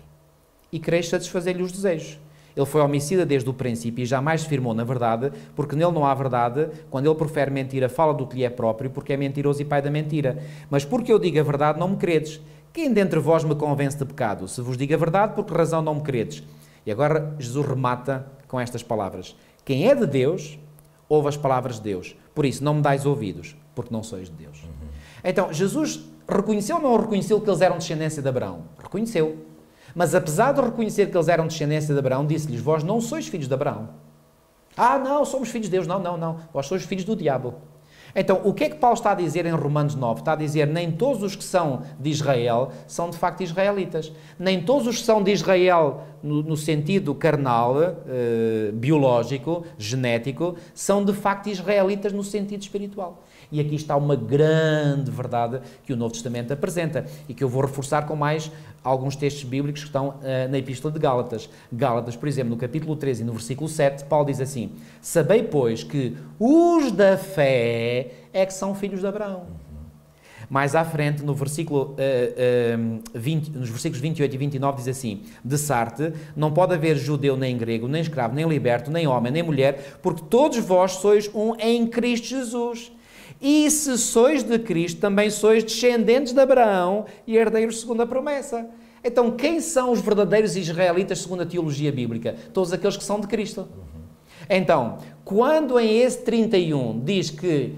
E quereis satisfazer-lhe os desejos. Ele foi homicida desde o princípio e jamais se firmou na verdade, porque nele não há verdade. Quando ele profere mentira, fala do que lhe é próprio, porque é mentiroso e pai da mentira. Mas porque eu digo a verdade, não me credes. Quem dentre vós me convence de pecado? Se vos digo a verdade, por que razão não me credes? E agora Jesus remata com estas palavras: Quem é de Deus, ouve as palavras de Deus. Por isso, não me dais ouvidos, porque não sois de Deus. Uhum. Então, Jesus reconheceu ou não reconheceu que eles eram descendência de Abraão? Reconheceu. Mas apesar de reconhecer que eles eram descendência de Abraão, disse-lhes: Vós não sois filhos de Abraão. Ah, não, somos filhos de Deus. Não, não, não. Vós sois filhos do diabo. Então, o que é que Paulo está a dizer em Romanos 9? Está a dizer nem todos os que são de Israel são de facto israelitas. Nem todos os que são de Israel no, no sentido carnal, eh, biológico, genético, são de facto israelitas no sentido espiritual. E aqui está uma grande verdade que o Novo Testamento apresenta e que eu vou reforçar com mais alguns textos bíblicos que estão uh, na Epístola de Gálatas. Gálatas, por exemplo, no capítulo 13 e no versículo 7, Paulo diz assim: Sabei, pois, que os da fé é que são filhos de Abraão. Mais à frente, no versículo, uh, uh, 20, nos versículos 28 e 29, diz assim: De Sarte, não pode haver judeu nem grego, nem escravo, nem liberto, nem homem, nem mulher, porque todos vós sois um em Cristo Jesus. E se sois de Cristo, também sois descendentes de Abraão e herdeiros segundo a promessa. Então, quem são os verdadeiros israelitas segundo a teologia bíblica? Todos aqueles que são de Cristo. Então, quando em esse 31 diz que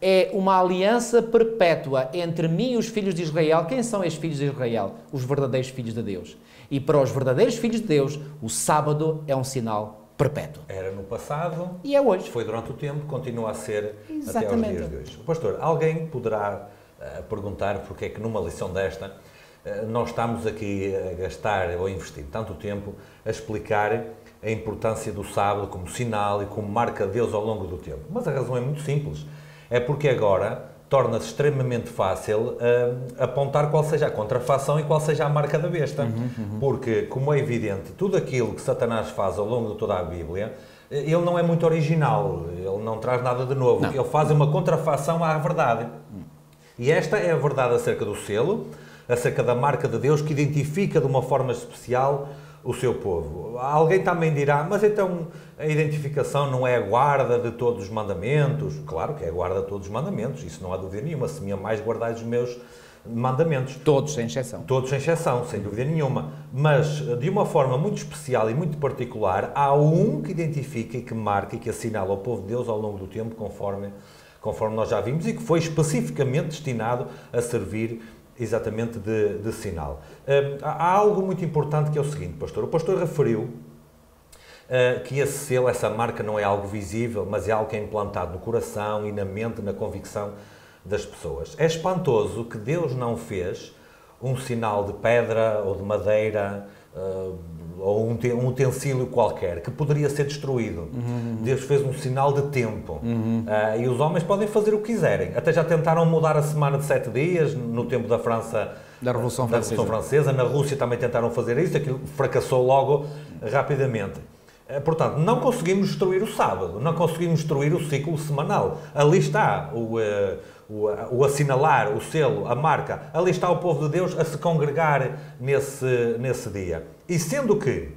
é uma aliança perpétua entre mim e os filhos de Israel, quem são estes filhos de Israel? Os verdadeiros filhos de Deus. E para os verdadeiros filhos de Deus, o sábado é um sinal perpétuo. Era no passado. E é hoje. Foi durante o tempo, continua a ser Exatamente. até aos dias de hoje. Pastor, alguém poderá uh, perguntar porque é que numa lição desta uh, nós estamos aqui a gastar ou a investir tanto tempo a explicar a importância do sábado como sinal e como marca de Deus ao longo do tempo. Mas a razão é muito simples. É porque agora torna-se extremamente fácil uh, apontar qual seja a contrafação e qual seja a marca da besta. Uhum, uhum. Porque, como é evidente, tudo aquilo que Satanás faz ao longo de toda a Bíblia, ele não é muito original, ele não traz nada de novo, não. ele faz uma contrafação à verdade. E esta é a verdade acerca do selo, acerca da marca de Deus que identifica de uma forma especial o seu povo. Alguém também dirá, mas então a identificação não é a guarda de todos os mandamentos? Claro que é a guarda de todos os mandamentos, isso não há dúvida nenhuma. Se me mais guardar os meus mandamentos. Todos, sem exceção. Todos, sem exceção, sem dúvida nenhuma. Mas, de uma forma muito especial e muito particular, há um que identifica e que marca e que assinala o povo de Deus ao longo do tempo, conforme, conforme nós já vimos, e que foi especificamente destinado a servir exatamente de, de sinal. Uh, há algo muito importante que é o seguinte, pastor. O pastor referiu uh, que esse selo, essa marca não é algo visível, mas é algo que é implantado no coração e na mente, na convicção das pessoas. É espantoso que Deus não fez um sinal de pedra ou de madeira uh, ou um, um, utensílio qualquer que poderia ser destruído. Uhum. Deus fez um sinal de tempo. Uhum. Uh, e os homens podem fazer o que quiserem. Até já tentaram mudar a semana de sete dias no tempo da França. Da Revolução, da Revolução Francesa. Na Rússia também tentaram fazer isso, aquilo fracassou logo rapidamente. Uh, portanto, não conseguimos destruir o sábado, não conseguimos destruir o ciclo semanal. Ali está o, o, o, assinalar, o selo, a marca. Ali está o povo de Deus a se congregar nesse, nesse dia. E sendo que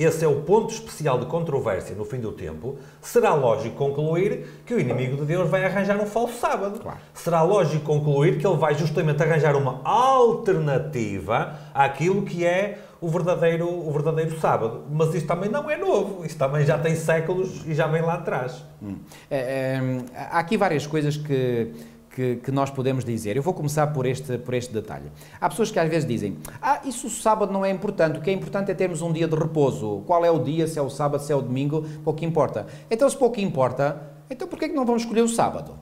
esse é o ponto especial de controvérsia no fim do tempo, será lógico concluir que o inimigo de Deus vai arranjar um falso sábado. Claro. Será lógico concluir que ele vai justamente arranjar uma alternativa àquilo que é o verdadeiro, o verdadeiro sábado. Mas isso também não é novo, isso também já tem séculos e já vem lá atrás. Hum. É, é, há aqui várias coisas que que, que, nós podemos dizer. Eu vou começar por este, por este detalhe. Há pessoas que às vezes dizem: Ah, isso sábado não é importante, o que é importante é termos um dia de repouso. Qual é o dia, se é o sábado, se é o domingo, pouco importa. Então, se pouco importa, então porquê que não vamos escolher o sábado?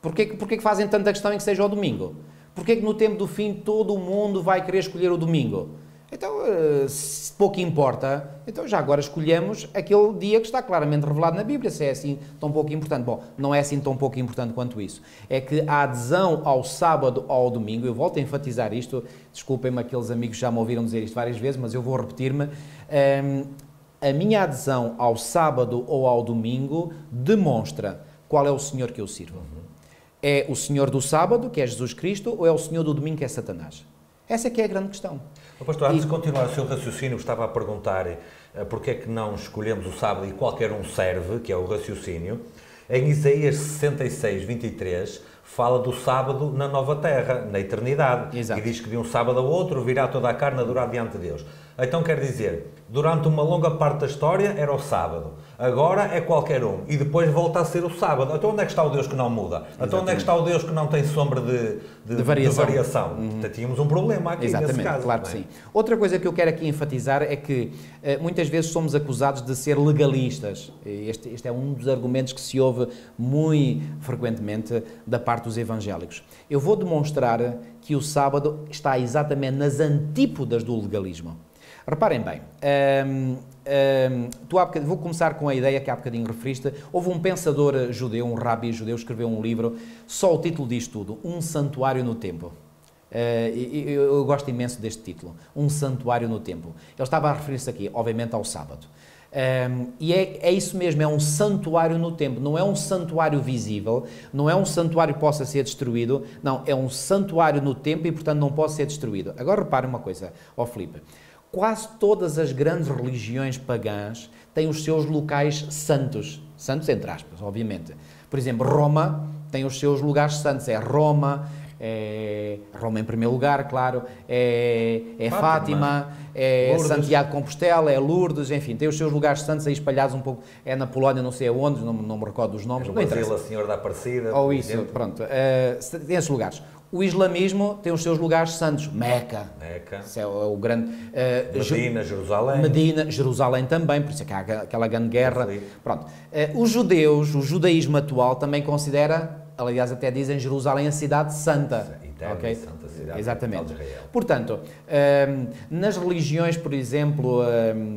Porquê, porquê que fazem tanta questão em que seja o domingo? Porquê que no tempo do fim todo o mundo vai querer escolher o domingo? Então, eh, se pouco importa, então já agora escolhemos aquele dia que está claramente revelado na Bíblia, se é assim tão pouco importante. Bom, não é assim tão pouco importante quanto isso. É que a adesão ao sábado ou ao domingo, eu volto a enfatizar isto, desculpem-me aqueles amigos já me ouviram dizer isto várias vezes, mas eu vou repetir-me. Ehm, a minha adesão ao sábado ou ao domingo demonstra qual é o Senhor que eu sirvo. É o Senhor do sábado, que é Jesus Cristo, ou é o Senhor do domingo, que é Satanás? Essa é que é a grande questão. Pastor, antes e... de continuar o seu raciocínio, estava a perguntar uh, porque é que não escolhemos o sábado e qualquer um serve, que é o raciocínio. Em Isaías 66, 23, fala do sábado na nova terra, na eternidade. Exato. E diz que de um sábado ao outro virá toda a carne a durar diante de Deus. Então quer dizer, durante uma longa parte da história era o sábado. Agora é qualquer um. E depois volta a ser o sábado. Então onde é que está o Deus que não muda? Exatamente. Então onde é que está o Deus que não tem sombra de, de, de variação? De variação? Uhum. Então, tínhamos um problema aqui Exatamente, nesse caso. Claro que é? sim. Outra coisa que eu quero aqui enfatizar é que uh, muitas vezes somos acusados de ser legalistas. Este, este é um dos argumentos que se ouve muito frequentemente da parte dos evangélicos. Eu vou demonstrar que o sábado está exatamente nas antípodas do legalismo. Reparem bem, hum, hum, tu há vou começar com a ideia que há bocadinho referiste. Houve um pensador judeu, um rabi judeu, escreveu um livro, só o título diz tudo: Um Santuário no Tempo. Uh, eu, gosto imenso deste título, Um Santuário no Tempo. Ele estava a referir-se aqui, obviamente, ao sábado. Um, e é, é, isso mesmo, é um santuário no tempo, não é um santuário visível, não é um santuário que possa ser destruído, não, é um santuário no tempo e, portanto, não pode ser destruído. Agora repare uma coisa, ó oh, Filipe, quase todas as grandes religiões pagãs têm os seus locais santos, santos entre aspas, obviamente. Por exemplo, Roma tem os seus lugares santos, é Roma, é Roma em primeiro lugar, claro, é, é Fátima, Fátima é Lourdes. Santiago de Compostela, é Lourdes, enfim, tem os seus lugares santos aí espalhados um pouco, é na Polónia, não sei aonde, não, não me recordo dos nomes. É no Brasil, a Senhora da Aparecida. Ou isso, exemplo. pronto, uh, tem esses lugares. O islamismo tem os seus lugares santos, Meca, Meca. Isso é o, grande... Uh, Medina, Jerusalém. Medina, Jerusalém também, por isso é que há aquela grande guerra. Pronto. Uh, os judeus, o judaísmo atual também considera aliás até dizem Jerusalém a cidade santa. Eterna okay? santa cidade Exatamente. Portanto, um, nas religiões, por exemplo,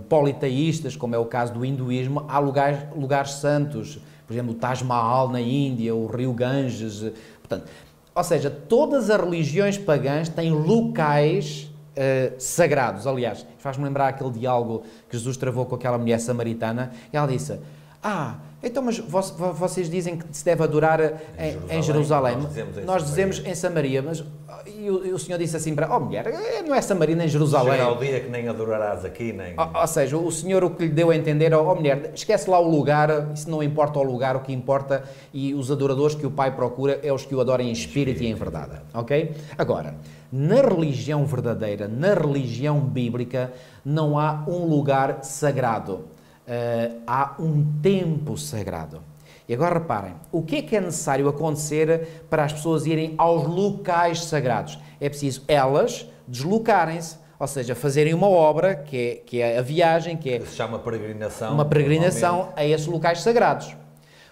politeístas, como é o caso do hinduísmo, há lugares, lugares santos, por exemplo, o Taj Mahal na Índia, o rio Ganges, portanto, ou seja, todas as religiões pagãs têm locais uh, sagrados. Aliás, faz-me lembrar aquele diálogo que Jesus travou com aquela mulher samaritana. Ela disse: Ah, então, mas vocês dizem que se deve adorar em, em Jerusalém. Nós dizemos, em, Nós dizemos em Samaria, mas e o, e o, Senhor disse assim para, oh mulher, eh, não é Samaria nem Jerusalém. Será o dia que nem adorarás aqui, nem... Ou, ou, seja, o Senhor o que lhe deu a entender, oh mulher, esquece lá o lugar, isso não importa o lugar, o que importa, e os adoradores que o Pai procura é os que o adorem em espírito, espírito e em verdade, ok? Agora, na religião verdadeira, na religião bíblica, não há um lugar sagrado uh, há um tempo sagrado. E agora reparem, o que é que é necessário acontecer para as pessoas irem aos locais sagrados? É preciso elas deslocarem-se, ou seja, fazerem uma obra, que é, que é a viagem, que é... Se chama peregrinação. Uma peregrinação a esses locais sagrados.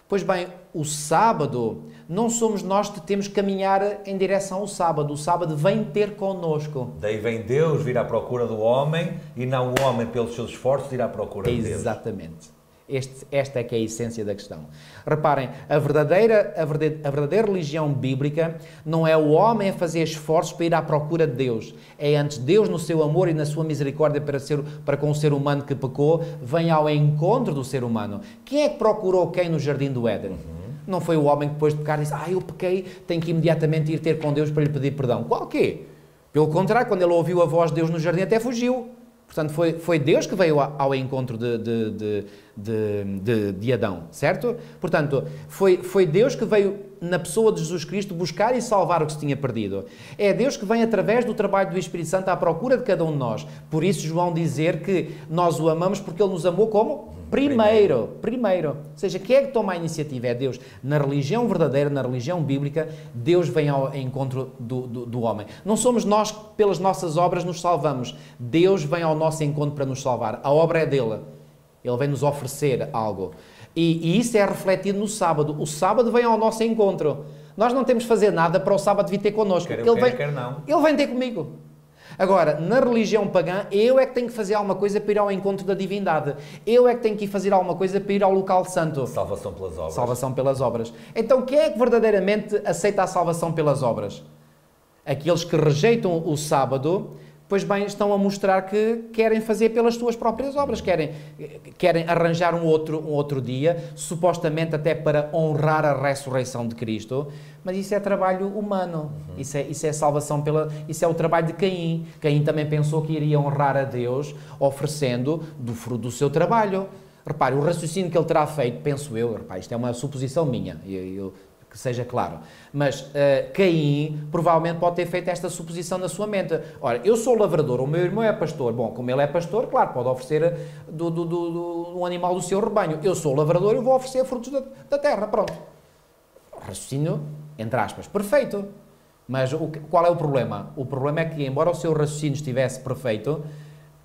Pois bem, o sábado não somos nós que temos que caminhar em direção ao sábado. O sábado vem ter connosco. Daí vem Deus vir à procura do homem e não o homem, pelos seus esforços, ir à procura de Deus. Exatamente. Este, esta é que é a essência da questão. Reparem, a verdadeira, a, a verdadeira religião bíblica não é o homem a fazer esforços para ir à procura de Deus. É antes Deus, no seu amor e na sua misericórdia para, ser, para com o ser humano que pecou, vem ao encontro do ser humano. Quem é que procurou quem no jardim do Éden? Uhum. Não foi o homem que depois de pecar disse, ah, eu pequei, tenho que imediatamente ir ter com Deus para lhe pedir perdão. Qual quê? Pelo contrário, quando ele ouviu a voz de Deus no jardim, até fugiu. Portanto, foi, foi Deus que veio ao encontro de, de, de, de, de Adão, certo? Portanto, foi, foi Deus que veio na pessoa de Jesus Cristo buscar e salvar o que se tinha perdido. É Deus que vem através do trabalho do Espírito Santo à procura de cada um de nós. Por isso, João dizer que nós o amamos porque ele nos amou como? Primeiro, primeiro. Ou seja, quem é que toma a iniciativa? É Deus. Na religião verdadeira, na religião bíblica, Deus vem ao encontro do, do, do, homem. Não somos nós que, pelas nossas obras, nos salvamos. Deus vem ao nosso encontro para nos salvar. A obra é dele. Ele vem nos oferecer algo. E, e isso é refletido no sábado. O sábado vem ao nosso encontro. Nós não temos de fazer nada para o sábado vir ter connosco. Quer ele, vem, quer não. ele vem ter comigo. Agora, na religião pagã, eu é que tenho que fazer alguma coisa para ir ao encontro da divindade. Eu é que tenho que ir fazer alguma coisa para ir ao local santo. Salvação pelas obras. Salvação pelas obras. Então, quem é que verdadeiramente aceita a salvação pelas obras? Aqueles que rejeitam o sábado pois bem, estão a mostrar que querem fazer pelas suas próprias obras, querem, querem arranjar um outro, um outro dia, supostamente até para honrar a ressurreição de Cristo, mas isso é trabalho humano, uhum. isso, é, isso é salvação pela. Isso é o trabalho de Caim. Caim também pensou que iria honrar a Deus oferecendo do fruto do seu trabalho. Repare, o raciocínio que ele terá feito, penso eu, repare, isto é uma suposição minha, eu, eu que seja claro. Mas uh, Caim provavelmente pode ter feito esta suposição na sua mente. Ora, eu sou lavrador, o meu irmão é pastor. Bom, como ele é pastor, claro, pode oferecer do, do, do, do um animal do seu rebanho. Eu sou lavrador, eu vou oferecer frutos da, da terra. Pronto. Raciocínio, entre aspas, perfeito. Mas o, qual é o problema? O problema é que, embora o seu raciocínio estivesse perfeito,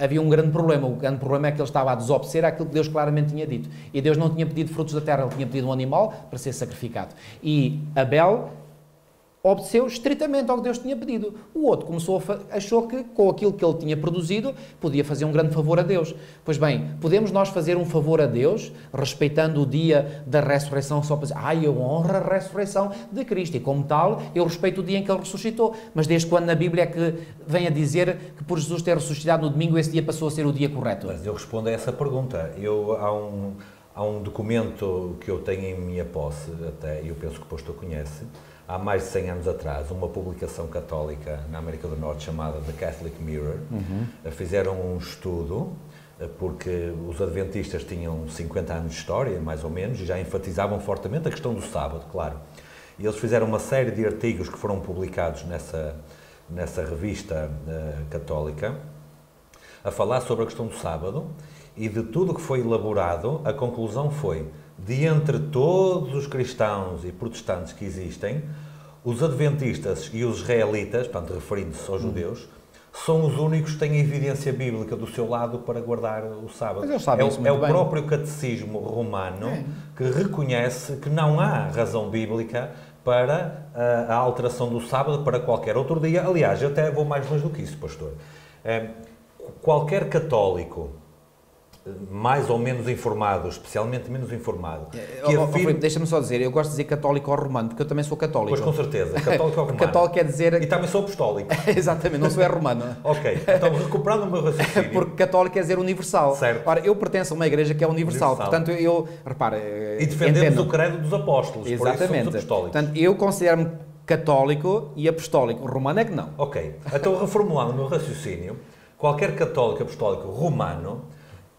havia um grande problema. O grande problema é que ele estava a desobedecer aquilo que Deus claramente tinha dito. E Deus não tinha pedido frutos da terra, ele tinha pedido um animal para ser sacrificado. E Abel obedeceu estritamente ao que Deus tinha pedido. O outro começou a achou que com aquilo que ele tinha produzido podia fazer um grande favor a Deus. Pois bem, podemos nós fazer um favor a Deus respeitando o dia da ressurreição só para dizer, ai, eu honro a ressurreição de Cristo e como tal eu respeito o dia em que ele ressuscitou. Mas desde quando na Bíblia é que vem a dizer que por Jesus ter ressuscitado no domingo esse dia passou a ser o dia correto? Mas eu respondo a essa pergunta. Eu há um há um documento que eu tenho em minha posse até, e eu penso que o pastor conhece, há mais de 100 anos atrás, uma publicação católica na América do Norte chamada The Catholic Mirror. Uhum. Fizeram um estudo, eh, porque os adventistas tinham 50 anos de história, mais ou menos, e já enfatizavam fortemente a questão do sábado, claro. E eles fizeram uma série de artigos que foram publicados nessa, nessa revista uh, católica, a falar sobre a questão do sábado, e de tudo que foi elaborado, a conclusão foi de entre todos os cristãos e protestantes que existem, os adventistas e os israelitas, portanto, referindo-se aos hum. judeus, são os únicos que têm evidência bíblica do seu lado para guardar o sábado. é, é o próprio catecismo romano é. que reconhece que não há razão bíblica para a, a, alteração do sábado para qualquer outro dia. Aliás, eu até vou mais longe do que isso, pastor. É, qualquer católico mais ou menos informado, especialmente menos informado. É, que oh, afirma... Deixa-me só dizer, eu gosto de dizer católico ou romano, porque eu também sou católico. Pois com certeza, católico ou romano. católico quer dizer... E também sou apostólico. Exatamente, não sou é romano. ok, então recuperando o meu raciocínio. porque católico quer dizer universal. Certo. Ora, eu pertenço a uma igreja que é universal, universal. portanto eu, repara... E defendemos entendo. o credo dos apóstolos, Exatamente. por isso apostólicos. Portanto, eu considero-me católico e apostólico. O romano é que não. Ok, então reformulando o meu raciocínio, qualquer católico apostólico romano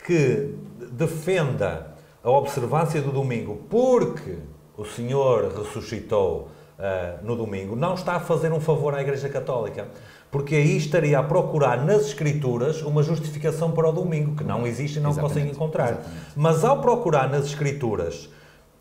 que defenda a observância do domingo porque o Senhor ressuscitou uh, no domingo, não está a fazer um favor à Igreja Católica. Porque aí estaria a procurar nas Escrituras uma justificação para o domingo, que não existe e não consegue encontrar. Exatamente. Mas ao procurar nas Escrituras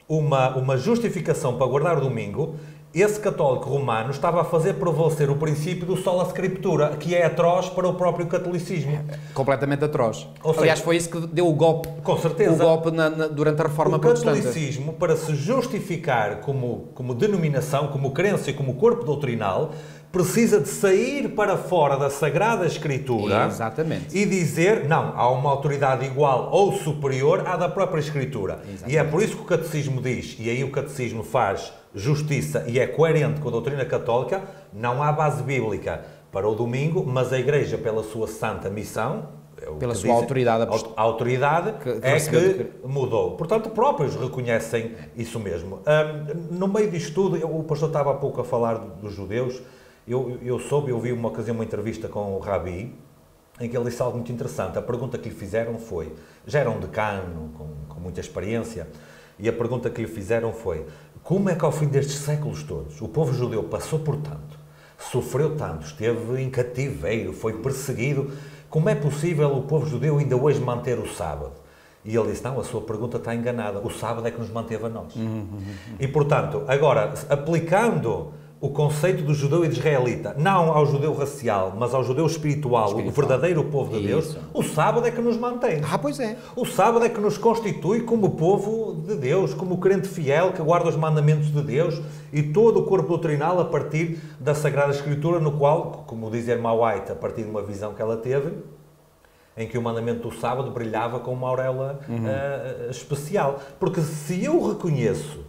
uma, uma justificação para guardar o domingo, esse católico romano estava a fazer prevalecer o princípio do sola scriptura, que é atroz para o próprio catolicismo. Completamente atroz. Ou Aliás, seja, foi isso que deu o golpe. Com certeza. O golpe na, na, durante a reforma o protestante. O catolicismo, para se justificar como, como denominação, como crença e como corpo doutrinal, precisa de sair para fora da Sagrada Escritura Exatamente. e dizer, não, há uma autoridade igual ou superior à da própria Escritura. Exatamente. E é por isso que o Catecismo diz, e aí o Catecismo faz justiça e é coerente com a doutrina católica, não há base bíblica para o domingo, mas a Igreja, pela sua santa missão, é pela sua autoridade, a autoridade que, que é que mudou. Portanto, próprios reconhecem isso mesmo. Um, no meio disto tudo, eu, o pastor estava há pouco a falar dos judeus, eu, eu soube, eu vi uma ocasião uma entrevista com o Rabi, em que ele disse algo muito interessante. A pergunta que lhe fizeram foi, já era um decano, com, com muita experiência, e a pergunta que lhe fizeram foi, como é que ao fim destes séculos todos o povo judeu passou por tanto, sofreu tanto, esteve em cativeiro, foi perseguido, como é possível o povo judeu ainda hoje manter o sábado? E ele disse: Não, a sua pergunta está enganada. O sábado é que nos manteve a nós. Uhum, uhum, uhum. E portanto, agora, aplicando o conceito do judeu e de israelita, não ao judeu racial, mas ao judeu espiritual, espiritual. o verdadeiro povo de Deus, o sábado é que nos mantém. Ah, pois é. O sábado é que nos constitui como povo de Deus, como crente fiel que guarda os mandamentos de Deus e todo o corpo doutrinal a partir da Sagrada Escritura, no qual, como diz a irmã White, a partir de uma visão que ela teve, em que o mandamento do sábado brilhava com uma auréola uhum. uh, especial. Porque se eu reconheço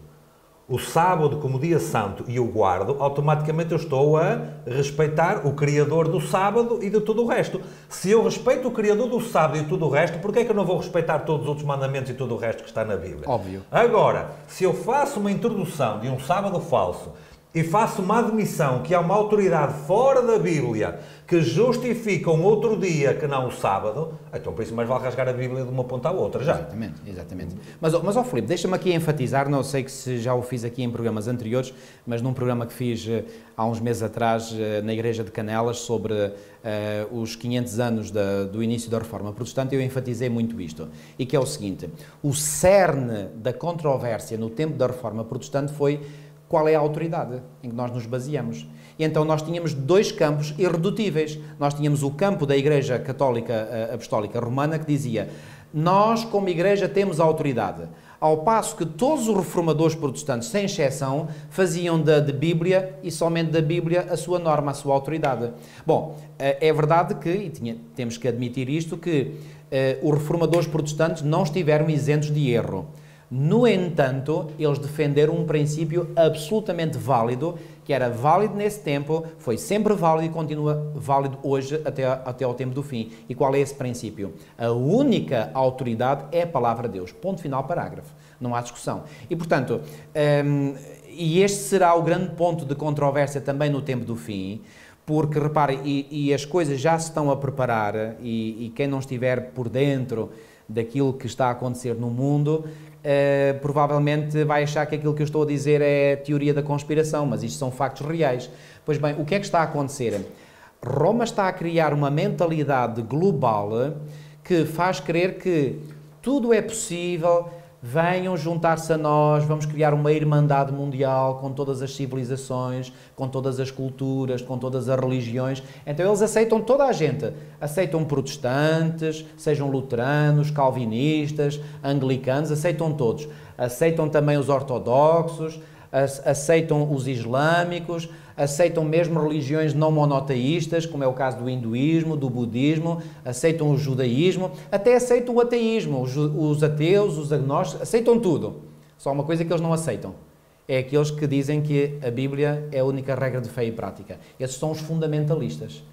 o sábado como dia santo e o guardo, automaticamente eu estou a respeitar o Criador do sábado e de tudo o resto. Se eu respeito o Criador do sábado e tudo o resto, por que é que eu não vou respeitar todos os outros mandamentos e tudo o resto que está na Bíblia? Óbvio. Agora, se eu faço uma introdução de um sábado falso e faço uma admissão que há uma autoridade fora da Bíblia que justifica um outro dia que não o sábado, então por isso mais vale rasgar a Bíblia de uma ponta à outra, já. Exatamente, exatamente. Mas, mas ó Filipe, deixa-me aqui enfatizar, não sei que se já o fiz aqui em programas anteriores, mas num programa que fiz uh, há uns meses atrás uh, na Igreja de Canelas sobre uh, os 500 anos da, do início da Reforma Protestante, eu enfatizei muito isto, e que é o seguinte, o cerne da controvérsia no tempo da Reforma Protestante foi qual é a autoridade em que nós nos baseamos. E então nós tínhamos dois campos irredutíveis. Nós tínhamos o campo da Igreja Católica eh, Apostólica Romana que dizia: Nós, como Igreja, temos autoridade. Ao passo que todos os reformadores protestantes, sem exceção, faziam da Bíblia e somente da Bíblia a sua norma, a sua autoridade. Bom, eh, é verdade que, e tinha, temos que admitir isto, que eh, os reformadores protestantes não estiveram isentos de erro. No entanto, eles defenderam um princípio absolutamente válido, que era válido nesse tempo, foi sempre válido e continua válido hoje até, até ao tempo do fim. E qual é esse princípio? A única autoridade é a palavra de Deus. Ponto final, parágrafo. Não há discussão. E, portanto, um, e este será o grande ponto de controvérsia também no tempo do fim, porque, reparem, e, e as coisas já se estão a preparar, e, e quem não estiver por dentro daquilo que está a acontecer no mundo, Uh, provavelmente vai achar que aquilo que eu estou a dizer é teoria da conspiração, mas isto são factos reais. Pois bem, o que é que está a acontecer? Roma está a criar uma mentalidade global que faz crer que tudo é possível, venham juntar-se a nós, vamos criar uma irmandade mundial com todas as civilizações, com todas as culturas, com todas as religiões. Então eles aceitam toda a gente. Aceitam protestantes, sejam luteranos, calvinistas, anglicanos, aceitam todos. Aceitam também os ortodoxos, aceitam os islâmicos, aceitam mesmo religiões não monoteístas, como é o caso do hinduísmo, do budismo, aceitam o judaísmo, até aceitam o ateísmo, os ateus, os agnósticos, aceitam tudo. Só uma coisa que eles não aceitam. É aqueles que dizem que a Bíblia é a única regra de fé e prática. Esses são os fundamentalistas.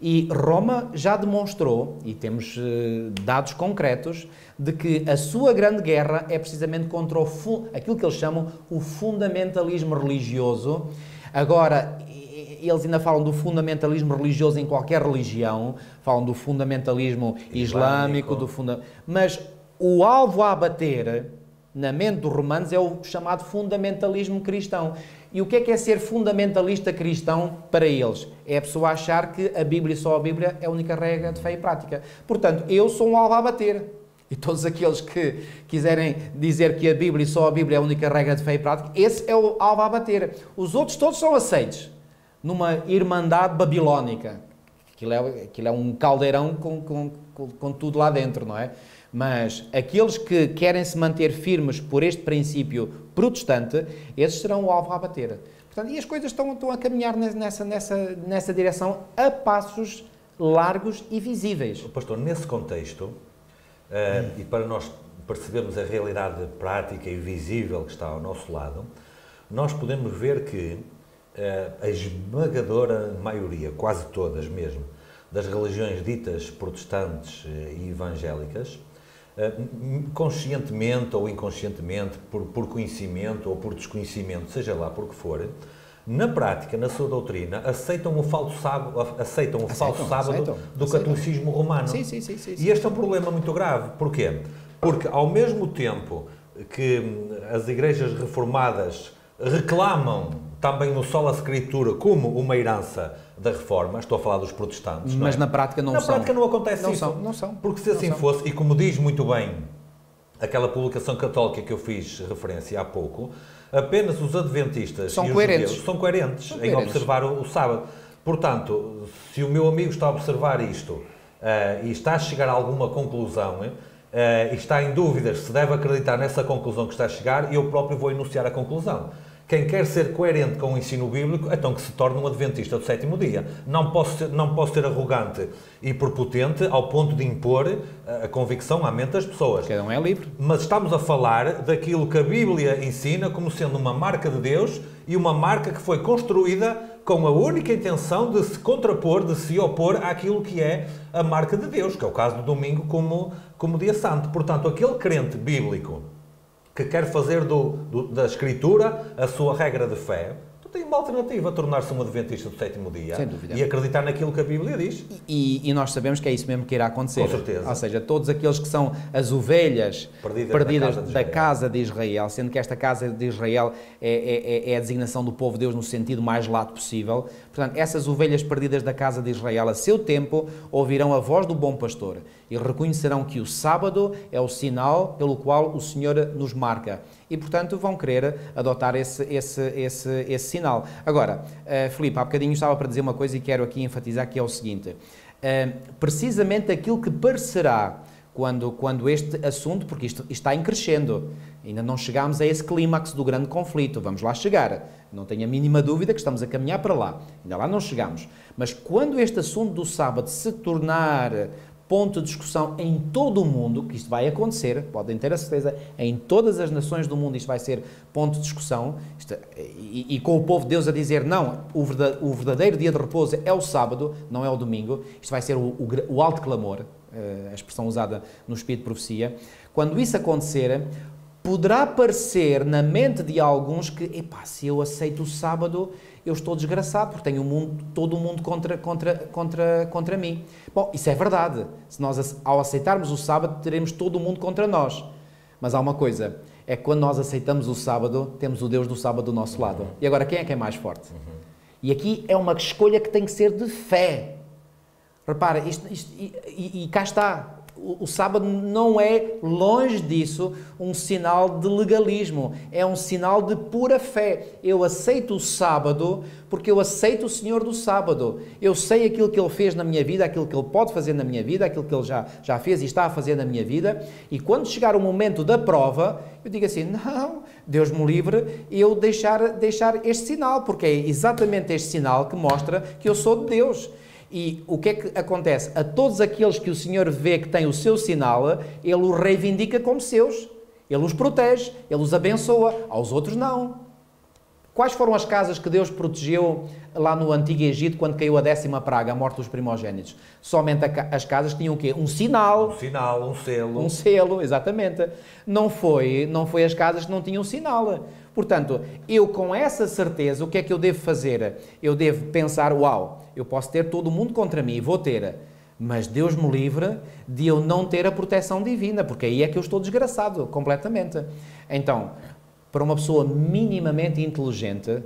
E Roma já demonstrou, e temos uh, dados concretos, de que a sua grande guerra é precisamente contra aquilo que eles chamam o fundamentalismo religioso Agora, eles ainda falam do fundamentalismo religioso em qualquer religião, falam do fundamentalismo islâmico, islâmico do funda... mas o alvo a abater na mente dos romanos é o chamado fundamentalismo cristão. E o que é que é ser fundamentalista cristão para eles? É a pessoa achar que a Bíblia e só a Bíblia é a única regra de fé e prática. Portanto, eu sou um alvo a abater. E todos aqueles que quiserem dizer que a Bíblia e só a Bíblia é a única regra de fé e prática, esse é o alvo a bater. Os outros todos são aceitos numa irmandade babilónica. Aquilo é, aquilo é um caldeirão com, com, com, com tudo lá dentro, não é? Mas aqueles que querem se manter firmes por este princípio protestante, esses serão o alvo a bater. Portanto, e as coisas estão, estão a caminhar nessa, nessa, nessa direção a passos largos e visíveis. Pastor, nesse contexto, e para nós percebermos a realidade prática e visível que está ao nosso lado, nós podemos ver que uh, a esmagadora maioria, quase todas mesmo, das religiões ditas protestantes uh, e evangélicas, conscientemente ou inconscientemente, por, por conhecimento ou por desconhecimento, seja lá por que for, na prática, na sua doutrina, aceitam o falso sábado, aceitam o aceitam, falso sábado aceitam, do aceitam. catolicismo romano. Sim, sim, sim, sim, E este é um problema muito grave. Porquê? Porque ao mesmo tempo que as igrejas reformadas reclamam também no solo a escritura como uma herança da reforma, estou a falar dos protestantes. Mas é? na prática não na são. Na prática não acontece não isso. São, não são. Porque se assim fosse, e como diz muito bem aquela publicação católica que eu fiz referência há pouco, apenas os adventistas são e coerentes. os judeus são coerentes são em coerentes. observar o, o, sábado. Portanto, se o meu amigo está a observar isto uh, e está a chegar a alguma conclusão uh, e está em dúvidas se deve acreditar nessa conclusão que está a chegar, eu próprio vou enunciar a conclusão. Quem quer ser coerente com o ensino bíblico, então que se torne um adventista do sétimo dia. Não posso ser, não posso ser arrogante e prepotente ao ponto de impor eh, a convicção à mente das pessoas. Cada um é livre. Mas estamos a falar daquilo que a Bíblia ensina como sendo uma marca de Deus e uma marca que foi construída com a única intenção de se contrapor, de se opor àquilo que é a marca de Deus, que é o caso do domingo como, como dia santo. Portanto, aquele crente bíblico que quer fazer do, do, da Escritura a sua regra de fé, tem uma alternativa, tornar-se um adventista do sétimo dia e acreditar naquilo que a Bíblia diz. E, e nós sabemos que é isso mesmo que irá acontecer. Com certeza. Ou seja, todos aqueles que são as ovelhas Perdidas perdidas, da casa de da Israel. casa de Israel, sendo que esta casa de Israel é, é- é- é a designação do povo de Deus no sentido mais lato possível. Portanto, essas ovelhas perdidas da casa de Israel, a seu tempo, ouvirão a voz do bom pastor e reconhecerão que o sábado é o sinal pelo qual o Senhor nos marca. E, portanto, vão querer adotar esse, esse, esse, esse sinal. Agora, uh, Filipe, há bocadinho estava para dizer uma coisa e quero aqui enfatizar que é o seguinte. Uh, precisamente aquilo que parecerá quando, quando este assunto, porque isto, está em crescendo, ainda não chegámos a esse clímax do grande conflito, vamos lá chegar. Não tenho a mínima dúvida que estamos a caminhar para lá. Ainda lá não chegamos. Mas quando este assunto do sábado se tornar ponto de discussão em todo o mundo, que isto vai acontecer, podem ter a certeza, em todas as nações do mundo isto vai ser ponto de discussão, isto, e, e, com o povo de Deus a dizer, não, o verdadeiro, o verdadeiro, dia de repouso é o sábado, não é o domingo, isto vai ser o, o, o alto clamor, a expressão usada no Espírito de Profecia, quando isso acontecer, poderá parecer na mente de alguns que, epá, se eu aceito o sábado, eu estou desgraçado, porque tenho o mundo, todo o mundo contra, contra, contra, contra mim. Bom, isso é verdade. Se nós, ao aceitarmos o sábado, teremos todo o mundo contra nós. Mas há uma coisa, é que quando nós aceitamos o sábado, temos o Deus do sábado do nosso lado. E agora, quem é que é mais forte? E aqui é uma escolha que tem que ser de fé. Repara, isto, isto e, e, e cá está, o, sábado não é, longe disso, um sinal de legalismo, é um sinal de pura fé. Eu aceito o sábado porque eu aceito o Senhor do sábado. Eu sei aquilo que Ele fez na minha vida, aquilo que Ele pode fazer na minha vida, aquilo que Ele já, já fez e está a fazer na minha vida. E quando chegar o momento da prova, eu digo assim: não, Deus me livre, eu deixar, deixar este sinal, porque é exatamente este sinal que mostra que eu sou de Deus. E o que é que acontece? A todos aqueles que o Senhor vê que têm o seu sinal, Ele os reivindica como seus. Ele os protege, Ele os abençoa. Aos outros, não. Quais foram as casas que Deus protegeu lá no Antigo Egito quando caiu a décima praga, a morte dos primogênitos? Somente as casas tinham o quê? Um sinal. Um sinal, um selo. Um selo, exatamente. Não foi, não foi as casas que não tinham sinal. Portanto, eu com essa certeza, o que é que eu devo fazer? Eu devo pensar, uau, eu posso ter todo mundo contra mim, vou ter, mas Deus me livre de eu não ter a proteção divina, porque aí é que eu estou desgraçado completamente. Então, para uma pessoa minimamente inteligente,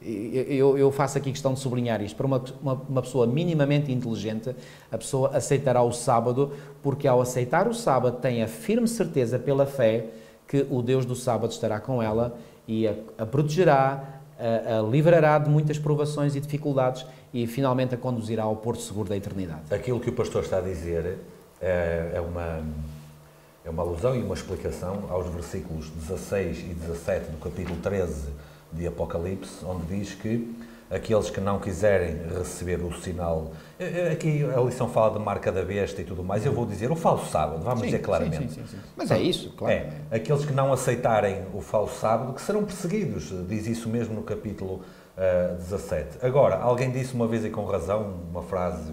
eu, eu, faço aqui questão de sublinhar isto, para uma, uma, uma, pessoa minimamente inteligente, a pessoa aceitará o sábado, porque ao aceitar o sábado tem a firme certeza pela fé que o Deus do sábado estará com ela e a, a protegerá, a, livrará de muitas provações e dificuldades e finalmente a conduzirá ao porto seguro da eternidade. Aquilo que o pastor está a dizer é, é uma, é uma alusão e uma explicação aos versículos 16 e 17 do capítulo 13 de Apocalipse, onde diz que aqueles que não quiserem receber o sinal. Eh, Aqui a lição fala de marca da besta e tudo mais. Eu vou dizer o falso sábado, vamos sim, dizer claramente. Sim, sim, sim, Mas é isso, claro. É, aqueles que não aceitarem o falso sábado, que serão perseguidos, diz isso mesmo no capítulo uh, 17. Agora, alguém disse uma vez e com razão, uma frase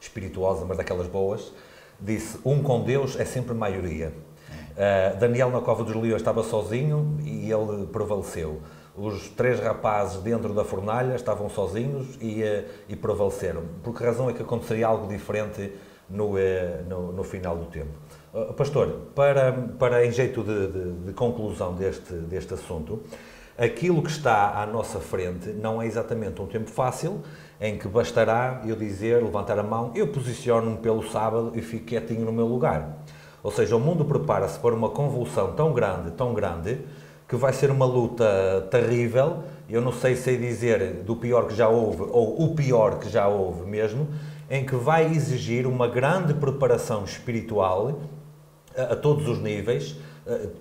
espirituosa, mas daquelas boas, disse: Um com Deus é sempre maioria. Uh, Daniel na cova dos leões estava sozinho e ele prevaleceu os três rapazes dentro da fornalha estavam sozinhos e, uh, e prevaleceram. Por que razão é que aconteceria algo diferente no, uh, no, no, final do tempo? Uh, pastor, para, para em jeito de, de, de, conclusão deste, deste assunto, aquilo que está à nossa frente não é exatamente um tempo fácil, em que bastará eu dizer, levantar a mão, eu posiciono-me pelo sábado e fico quietinho no meu lugar. Ou seja, o mundo prepara-se para uma convulsão tão grande, tão grande, que vai ser uma luta terrível. Eu não sei sei dizer do pior que já houve ou o pior que já houve mesmo, em que vai exigir uma grande preparação espiritual a, a todos os níveis,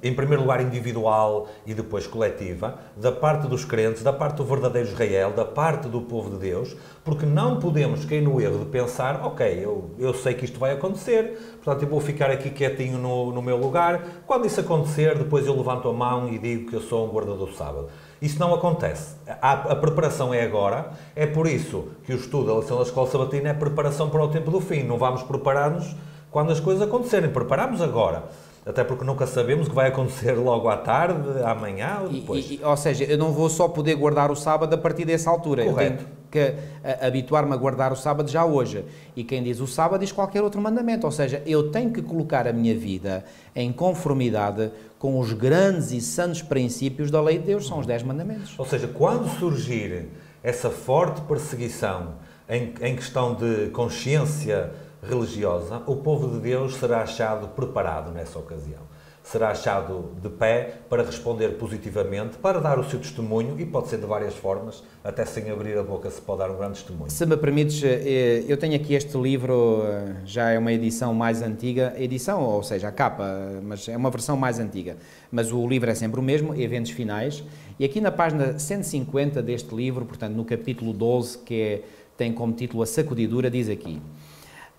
em primeiro lugar individual e depois coletiva, da parte dos crentes, da parte do verdadeiro Israel, da parte do povo de Deus, porque não podemos cair no erro de pensar, ok, eu, eu sei que isto vai acontecer, portanto eu vou ficar aqui quietinho no, no meu lugar, quando isso acontecer, depois eu levanto a mão e digo que eu sou um guardador do sábado. Isso não acontece. A, a, preparação é agora, é por isso que o estudo da lição da escola sabatina é preparação para o tempo do fim. Não vamos preparar-nos quando as coisas acontecerem, preparamos agora. Até porque nunca sabemos o que vai acontecer logo à tarde, amanhã ou depois. E, e, ou seja, eu não vou só poder guardar o sábado a partir dessa altura. Correto. Eu tenho que habituar-me a guardar o sábado já hoje. E quem diz o sábado diz qualquer outro mandamento. Ou seja, eu tenho que colocar a minha vida em conformidade com os grandes e santos princípios da lei de Deus, são os dez mandamentos. Ou seja, quando surgir essa forte perseguição em, em questão de consciência religiosa, o povo de Deus será achado preparado nessa ocasião. Será achado de pé para responder positivamente, para dar o seu testemunho, e pode ser de várias formas, até sem abrir a boca se pode dar um grande testemunho. Se me permites, eh, eu tenho aqui este livro, eh, já é uma edição mais antiga, edição, ou seja, a capa, mas é uma versão mais antiga, mas o livro é sempre o mesmo, Eventos Finais, e aqui na página 150 deste livro, portanto no capítulo 12, que é, tem como título A Sacudidura, diz aqui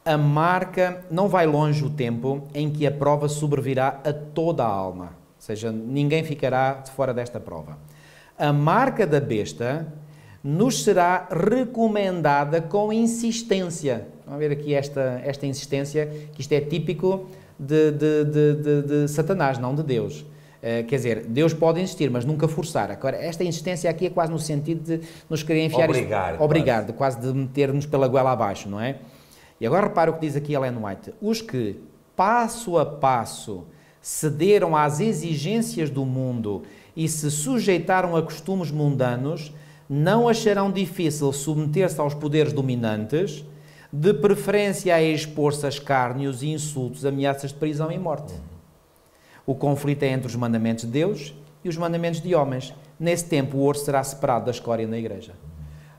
a marca, não vai longe o tempo em que a prova sobrevirá a toda a alma, ou seja, ninguém ficará de fora desta prova. A marca da besta nos será recomendada com insistência. Vamos ver aqui esta, esta insistência, que isto é típico de, de, de, de Satanás, não de Deus. Uh, quer dizer, Deus pode insistir, mas nunca forçar. Agora, esta insistência aqui é quase no sentido de nos querer enfiar obrigar, isto, obrigar, quase. de quase de meter-nos pela goela abaixo, não é? E agora repara o que diz aqui Ellen White: os que, passo a passo, cederam às exigências do mundo e se sujeitaram a costumes mundanos, não acharão difícil submeter-se aos poderes dominantes, de preferência a expor-se a escárnios insultos, ameaças de prisão e morte. O conflito é entre os mandamentos de Deus e os mandamentos de homens. Nesse tempo, o ouro será separado da escória na igreja.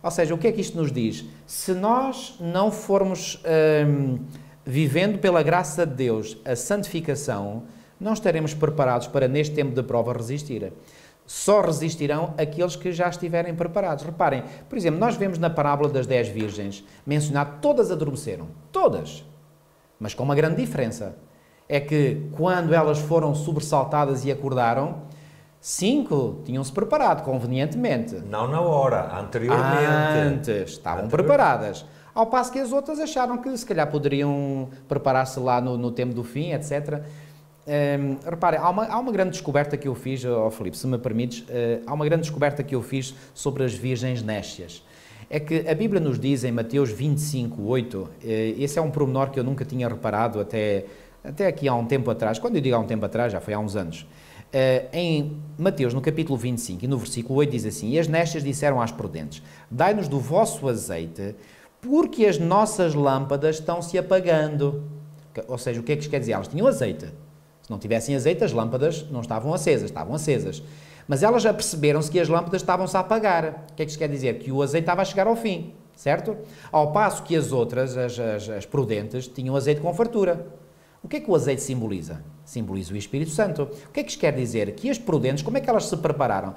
Ou seja, o que é que isto nos diz? Se nós não formos hum, vivendo pela graça de Deus a santificação, não estaremos preparados para, neste tempo de prova, resistir. Só resistirão aqueles que já estiverem preparados. Reparem, por exemplo, nós vemos na parábola das dez virgens mencionado, todas adormeceram. Todas. Mas com uma grande diferença. É que quando elas foram sobressaltadas e acordaram, Cinco tinham-se preparado convenientemente. Não na hora, anteriormente. Antes, estavam Anterior... preparadas. Ao passo que as outras acharam que se calhar poderiam preparar-se lá no, no tempo do fim, etc. Um, reparem, há uma, há uma grande descoberta que eu fiz, oh Filipe, se me permites, uh, há uma grande descoberta que eu fiz sobre as virgens nécias. É que a Bíblia nos diz em Mateus 25, 8, uh, esse é um pormenor que eu nunca tinha reparado até, até aqui há um tempo atrás. Quando eu digo há um tempo atrás, já foi há uns anos. Uh, em Mateus, no capítulo 25 e no versículo 8, diz assim: E as nestas disseram às prudentes: Dai-nos do vosso azeite, porque as nossas lâmpadas estão se apagando. Ou seja, o que é que isto quer dizer? Elas tinham azeite. Se não tivessem azeite, as lâmpadas não estavam acesas, estavam acesas. Mas elas já perceberam-se que as lâmpadas estavam-se a apagar. O que é que isto quer dizer? Que o azeite estava a chegar ao fim, certo? Ao passo que as outras, as, as, as prudentes, tinham azeite com fartura. O que é que o azeite simboliza? Simboliza o Espírito Santo. O que é que isto quer dizer? Que as prudentes, como é que elas se prepararam?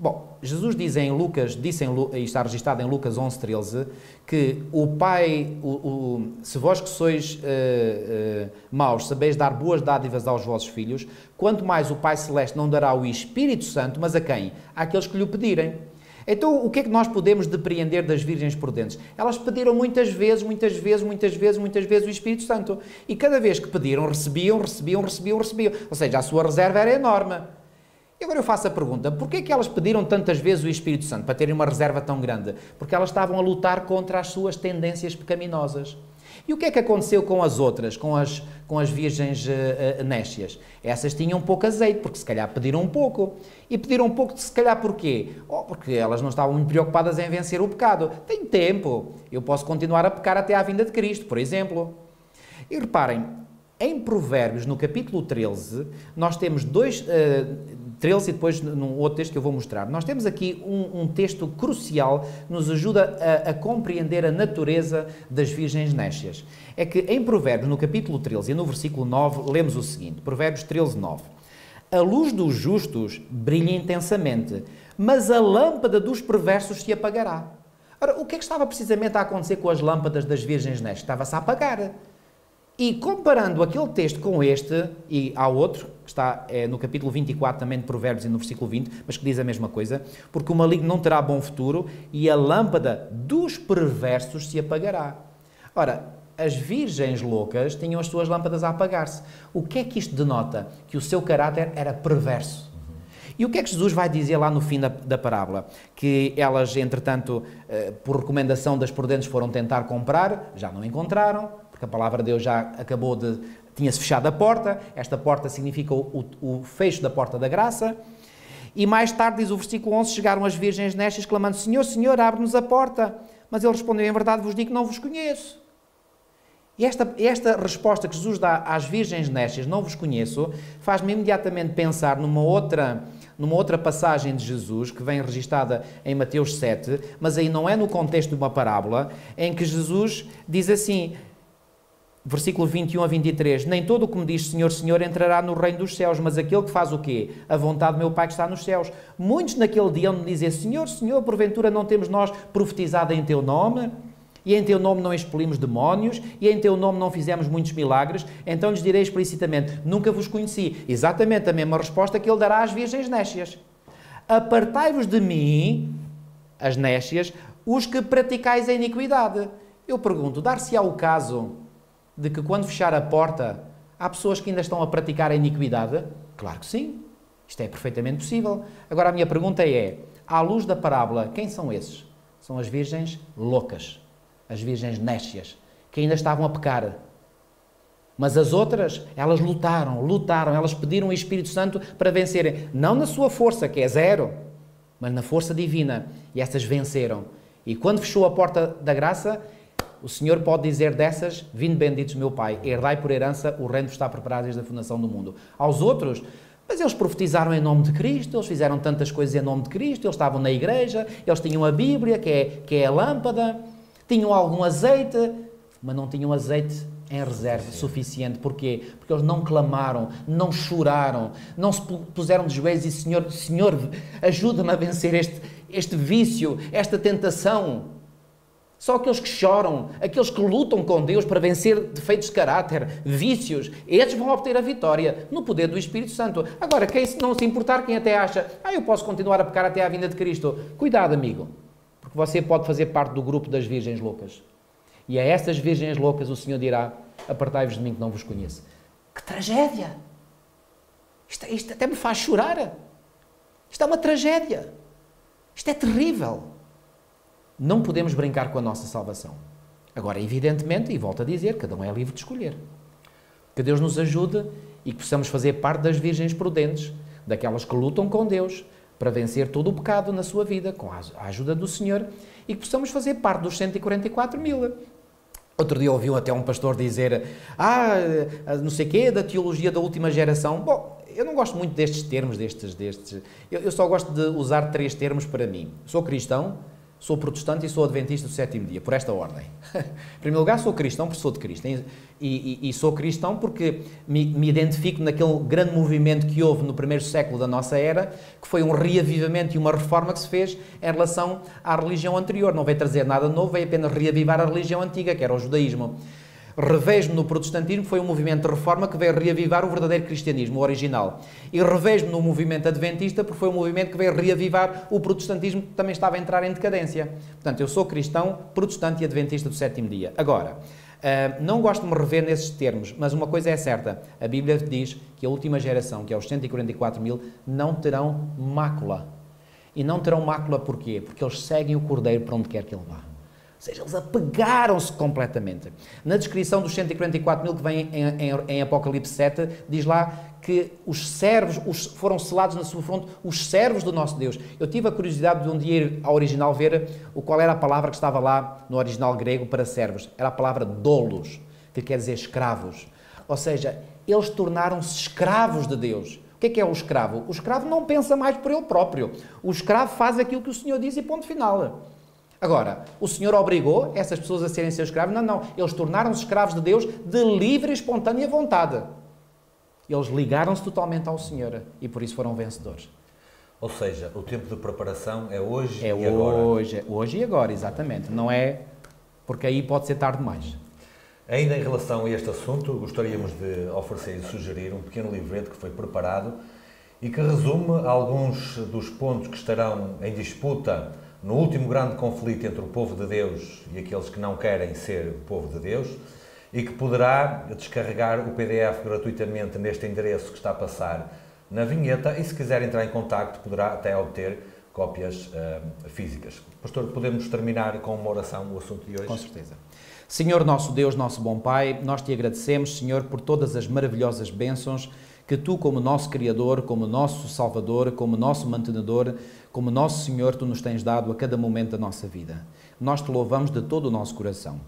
Bom, Jesus diz em Lucas, disse em, e está registrado em Lucas 11, 13, que o Pai, o, o, se vós que sois uh, uh, maus, sabeis dar boas dádivas aos vossos filhos, quanto mais o Pai Celeste não dará o Espírito Santo, mas a quem? Àqueles que lhe pedirem. Então, o que é que nós podemos depreender das virgens prudentes? Elas pediram muitas vezes, muitas vezes, muitas vezes, muitas vezes o Espírito Santo. E cada vez que pediram, recebiam, recebiam, recebiam, recebiam. Ou seja, a sua reserva era enorme. E agora eu faço a pergunta: porquê é que elas pediram tantas vezes o Espírito Santo para terem uma reserva tão grande? Porque elas estavam a lutar contra as suas tendências pecaminosas. E o que é que aconteceu com as outras, com as, com as virgens uh? Essas tinham pouco azeite, porque se calhar pediram um pouco. E pediram um pouco, de, se calhar porquê? Oh, porque elas não estavam muito preocupadas em vencer o pecado. Tem tempo, eu posso continuar a pecar até à vinda de Cristo, por exemplo. E reparem, em Provérbios, no capítulo 13, nós temos dois, uh, 13 e depois num outro texto que eu vou mostrar. Nós temos aqui um, um texto crucial que nos ajuda a, a, compreender a natureza das virgens nécias. É que em Provérbios, no capítulo 13 e no versículo 9, lemos o seguinte: Provérbios 13, 9. A luz dos justos brilha intensamente, mas a lâmpada dos perversos se apagará. Ora, o que é que estava precisamente a acontecer com as lâmpadas das virgens nécias? Estava-se a apagar. E comparando aquele texto com este, e há outro, que está é, no capítulo 24 também de Provérbios e no versículo 20, mas que diz a mesma coisa, porque o maligno não terá bom futuro e a lâmpada dos perversos se apagará. Ora, as virgens loucas tinham as suas lâmpadas a apagar-se. O que é que isto denota? Que o seu caráter era perverso. E o que é que Jesus vai dizer lá no fim da, da parábola? Que elas, entretanto, eh, por recomendação das prudentes, foram tentar comprar, já não encontraram, porque a palavra de Deus já acabou de. tinha-se fechado a porta, esta porta significa o, o, fecho da porta da graça. E mais tarde, diz o versículo 11, chegaram as virgens nestas, clamando: Senhor, Senhor, abre-nos a porta. Mas ele respondeu: Em verdade vos digo que não vos conheço. E esta, esta resposta que Jesus dá às virgens nestas, não vos conheço, faz-me imediatamente pensar numa outra, numa outra passagem de Jesus, que vem registada em Mateus 7, mas aí não é no contexto de uma parábola, em que Jesus diz assim: versículo 21 a 23, nem todo o que me diz Senhor, Senhor entrará no reino dos céus, mas aquele que faz o quê? A vontade do meu Pai que está nos céus. Muitos naquele dia vão dizer, Senhor, Senhor, porventura não temos nós profetizado em Teu nome? E em Teu nome não expelimos demónios? E em Teu nome não fizemos muitos milagres? Então lhes direi explicitamente, nunca vos conheci. Exatamente a mesma resposta que Ele dará às virgens nécias. Apartai-vos de mim, as nécias, os que praticais a iniquidade. Eu pergunto, dar-se-á o caso de que quando fechar a porta há pessoas que ainda estão a praticar a iniquidade? Claro que sim. Isto é perfeitamente possível. Agora a minha pergunta é: à luz da parábola, quem são esses? São as virgens loucas, as virgens nécias, que ainda estavam a pecar. Mas as outras, elas lutaram, lutaram, elas pediram o Espírito Santo para vencerem, não na sua força, que é zero, mas na força divina. E essas venceram. E quando fechou a porta da graça, o Senhor pode dizer dessas, vindo benditos meu Pai, herdai por herança, o reino está preparado desde a fundação do mundo. Aos outros, mas eles profetizaram em nome de Cristo, eles fizeram tantas coisas em nome de Cristo, eles estavam na igreja, eles tinham a Bíblia, que é, que é a lâmpada, tinham algum azeite, mas não tinham azeite em reserva suficiente. Porquê? Porque eles não clamaram, não choraram, não se puseram de joelhos e Senhor, Senhor, ajuda-me a vencer este, este vício, esta tentação. Só aqueles que choram, aqueles que lutam com Deus para vencer defeitos de caráter, vícios, estes vão obter a vitória no poder do Espírito Santo. Agora, quem não se importar, quem até acha, ah, eu posso continuar a pecar até à vinda de Cristo. Cuidado, amigo, porque você pode fazer parte do grupo das virgens loucas. E a estas virgens loucas o Senhor dirá: Apartai-vos de mim que não vos conheço. Que tragédia! Isto, isto até me faz chorar. Isto é uma tragédia. Isto é terrível não podemos brincar com a nossa salvação. Agora, evidentemente, e volto a dizer, cada um é livre de escolher. Que Deus nos ajude e que possamos fazer parte das virgens prudentes, daquelas que lutam com Deus para vencer todo o pecado na sua vida, com a ajuda do Senhor, e que possamos fazer parte dos 144 mil. Outro dia ouviu até um pastor dizer, ah, não sei quê, da teologia da última geração. Bom, eu não gosto muito destes termos, destes, destes. Eu, eu só gosto de usar três termos para mim. Sou cristão, Sou protestante e sou adventista do sétimo dia, por esta ordem. em primeiro lugar, sou cristão porque sou de Cristo. E, e, e sou cristão porque me, me, identifico naquele grande movimento que houve no primeiro século da nossa era, que foi um reavivamento e uma reforma que se fez em relação à religião anterior. Não veio trazer nada novo, veio apenas reavivar a religião antiga, que era o judaísmo. Revejo-me no protestantismo, foi um movimento de reforma que veio reavivar o verdadeiro cristianismo, o original. E revejo-me no movimento adventista, porque foi um movimento que veio reavivar o protestantismo que também estava a entrar em decadência. Portanto, eu sou cristão, protestante e adventista do sétimo dia. Agora, Uh, não gosto de me rever nesses termos, mas uma coisa é certa: a Bíblia diz que a última geração, que é os 144 mil, não terão mácula. E não terão mácula porquê? Porque eles seguem o Cordeiro para onde quer que ele vá. Ou seja, eles apegaram-se completamente. Na descrição dos 144 mil que vem em, em, em, Apocalipse 7, diz lá que os servos os, foram selados na sua fronte, os servos do nosso Deus. Eu tive a curiosidade de um dia ir ao original ver o qual era a palavra que estava lá no original grego para servos. Era a palavra dolos, que quer dizer escravos. Ou seja, eles tornaram-se escravos de Deus. O que é que é o escravo? O escravo não pensa mais por ele próprio. O escravo faz aquilo que o Senhor diz e ponto final. Agora, o Senhor obrigou essas pessoas a serem seus escravos? Não, não. Eles tornaram-se escravos de Deus de livre e espontânea vontade. Eles ligaram-se totalmente ao Senhor e por isso foram vencedores. Ou seja, o tempo de preparação é hoje é e agora. Hoje, é hoje e agora, exatamente. Não é porque aí pode ser tarde demais. Ainda em relação a este assunto, gostaríamos de oferecer e sugerir um pequeno livreto que foi preparado e que resume alguns dos pontos que estarão em disputa no último grande conflito entre o povo de Deus e aqueles que não querem ser o povo de Deus, e que poderá descarregar o PDF gratuitamente neste endereço que está a passar na vinheta e se quiser entrar em contacto poderá até obter cópias uh, físicas. Pastor, podemos terminar com uma oração o assunto de hoje? Com certeza. Senhor nosso Deus, nosso bom Pai, nós te agradecemos, Senhor, por todas as maravilhosas bênçãos que tu, como nosso Criador, como nosso Salvador, como nosso mantenedor, como nosso Senhor, tu nos tens dado a cada momento da nossa vida. Nós te louvamos de todo o nosso coração.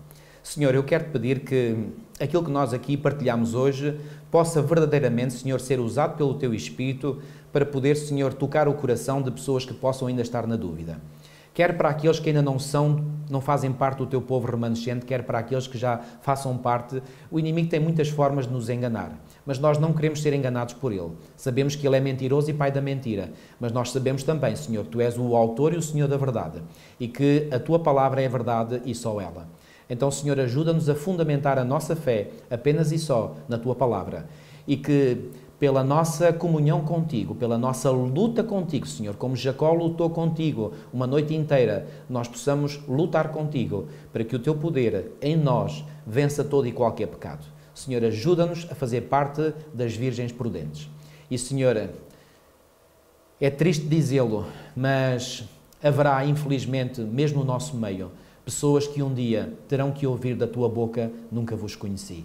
Senhor, eu quero te pedir que aquilo que nós aqui partilhamos hoje possa verdadeiramente, Senhor, ser usado pelo teu Espírito para poder, Senhor, tocar o coração de pessoas que possam ainda estar na dúvida. Quer para aqueles que ainda não são, não fazem parte do teu povo remanescente, quer para aqueles que já façam parte. O inimigo tem muitas formas de nos enganar, mas nós não queremos ser enganados por ele. Sabemos que ele é mentiroso e pai da mentira, mas nós sabemos também, Senhor, que tu és o autor e o Senhor da verdade e que a tua palavra é verdade e só ela. Então, Senhor, ajuda-nos a fundamentar a nossa fé apenas e só na tua palavra. E que pela nossa comunhão contigo, pela nossa luta contigo, Senhor, como Jacó lutou contigo uma noite inteira, nós possamos lutar contigo para que o teu poder em nós vença todo e qualquer pecado. Senhor, ajuda-nos a fazer parte das virgens prudentes. E, Senhor, é triste dizê-lo, mas haverá, infelizmente, mesmo no nosso meio, pessoas que um dia terão que ouvir da tua boca: Nunca vos conheci.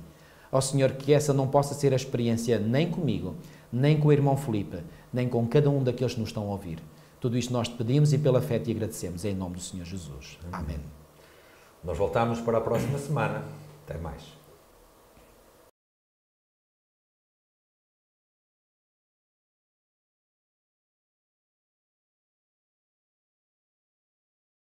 Ó Senhor, que essa não possa ser a experiência nem comigo, nem com o irmão Felipe, nem com cada um daqueles que nos estão a ouvir. Tudo isto nós te pedimos e pela fé te agradecemos. Em nome do Senhor Jesus. Amém. Nós voltamos para a próxima semana. Até mais.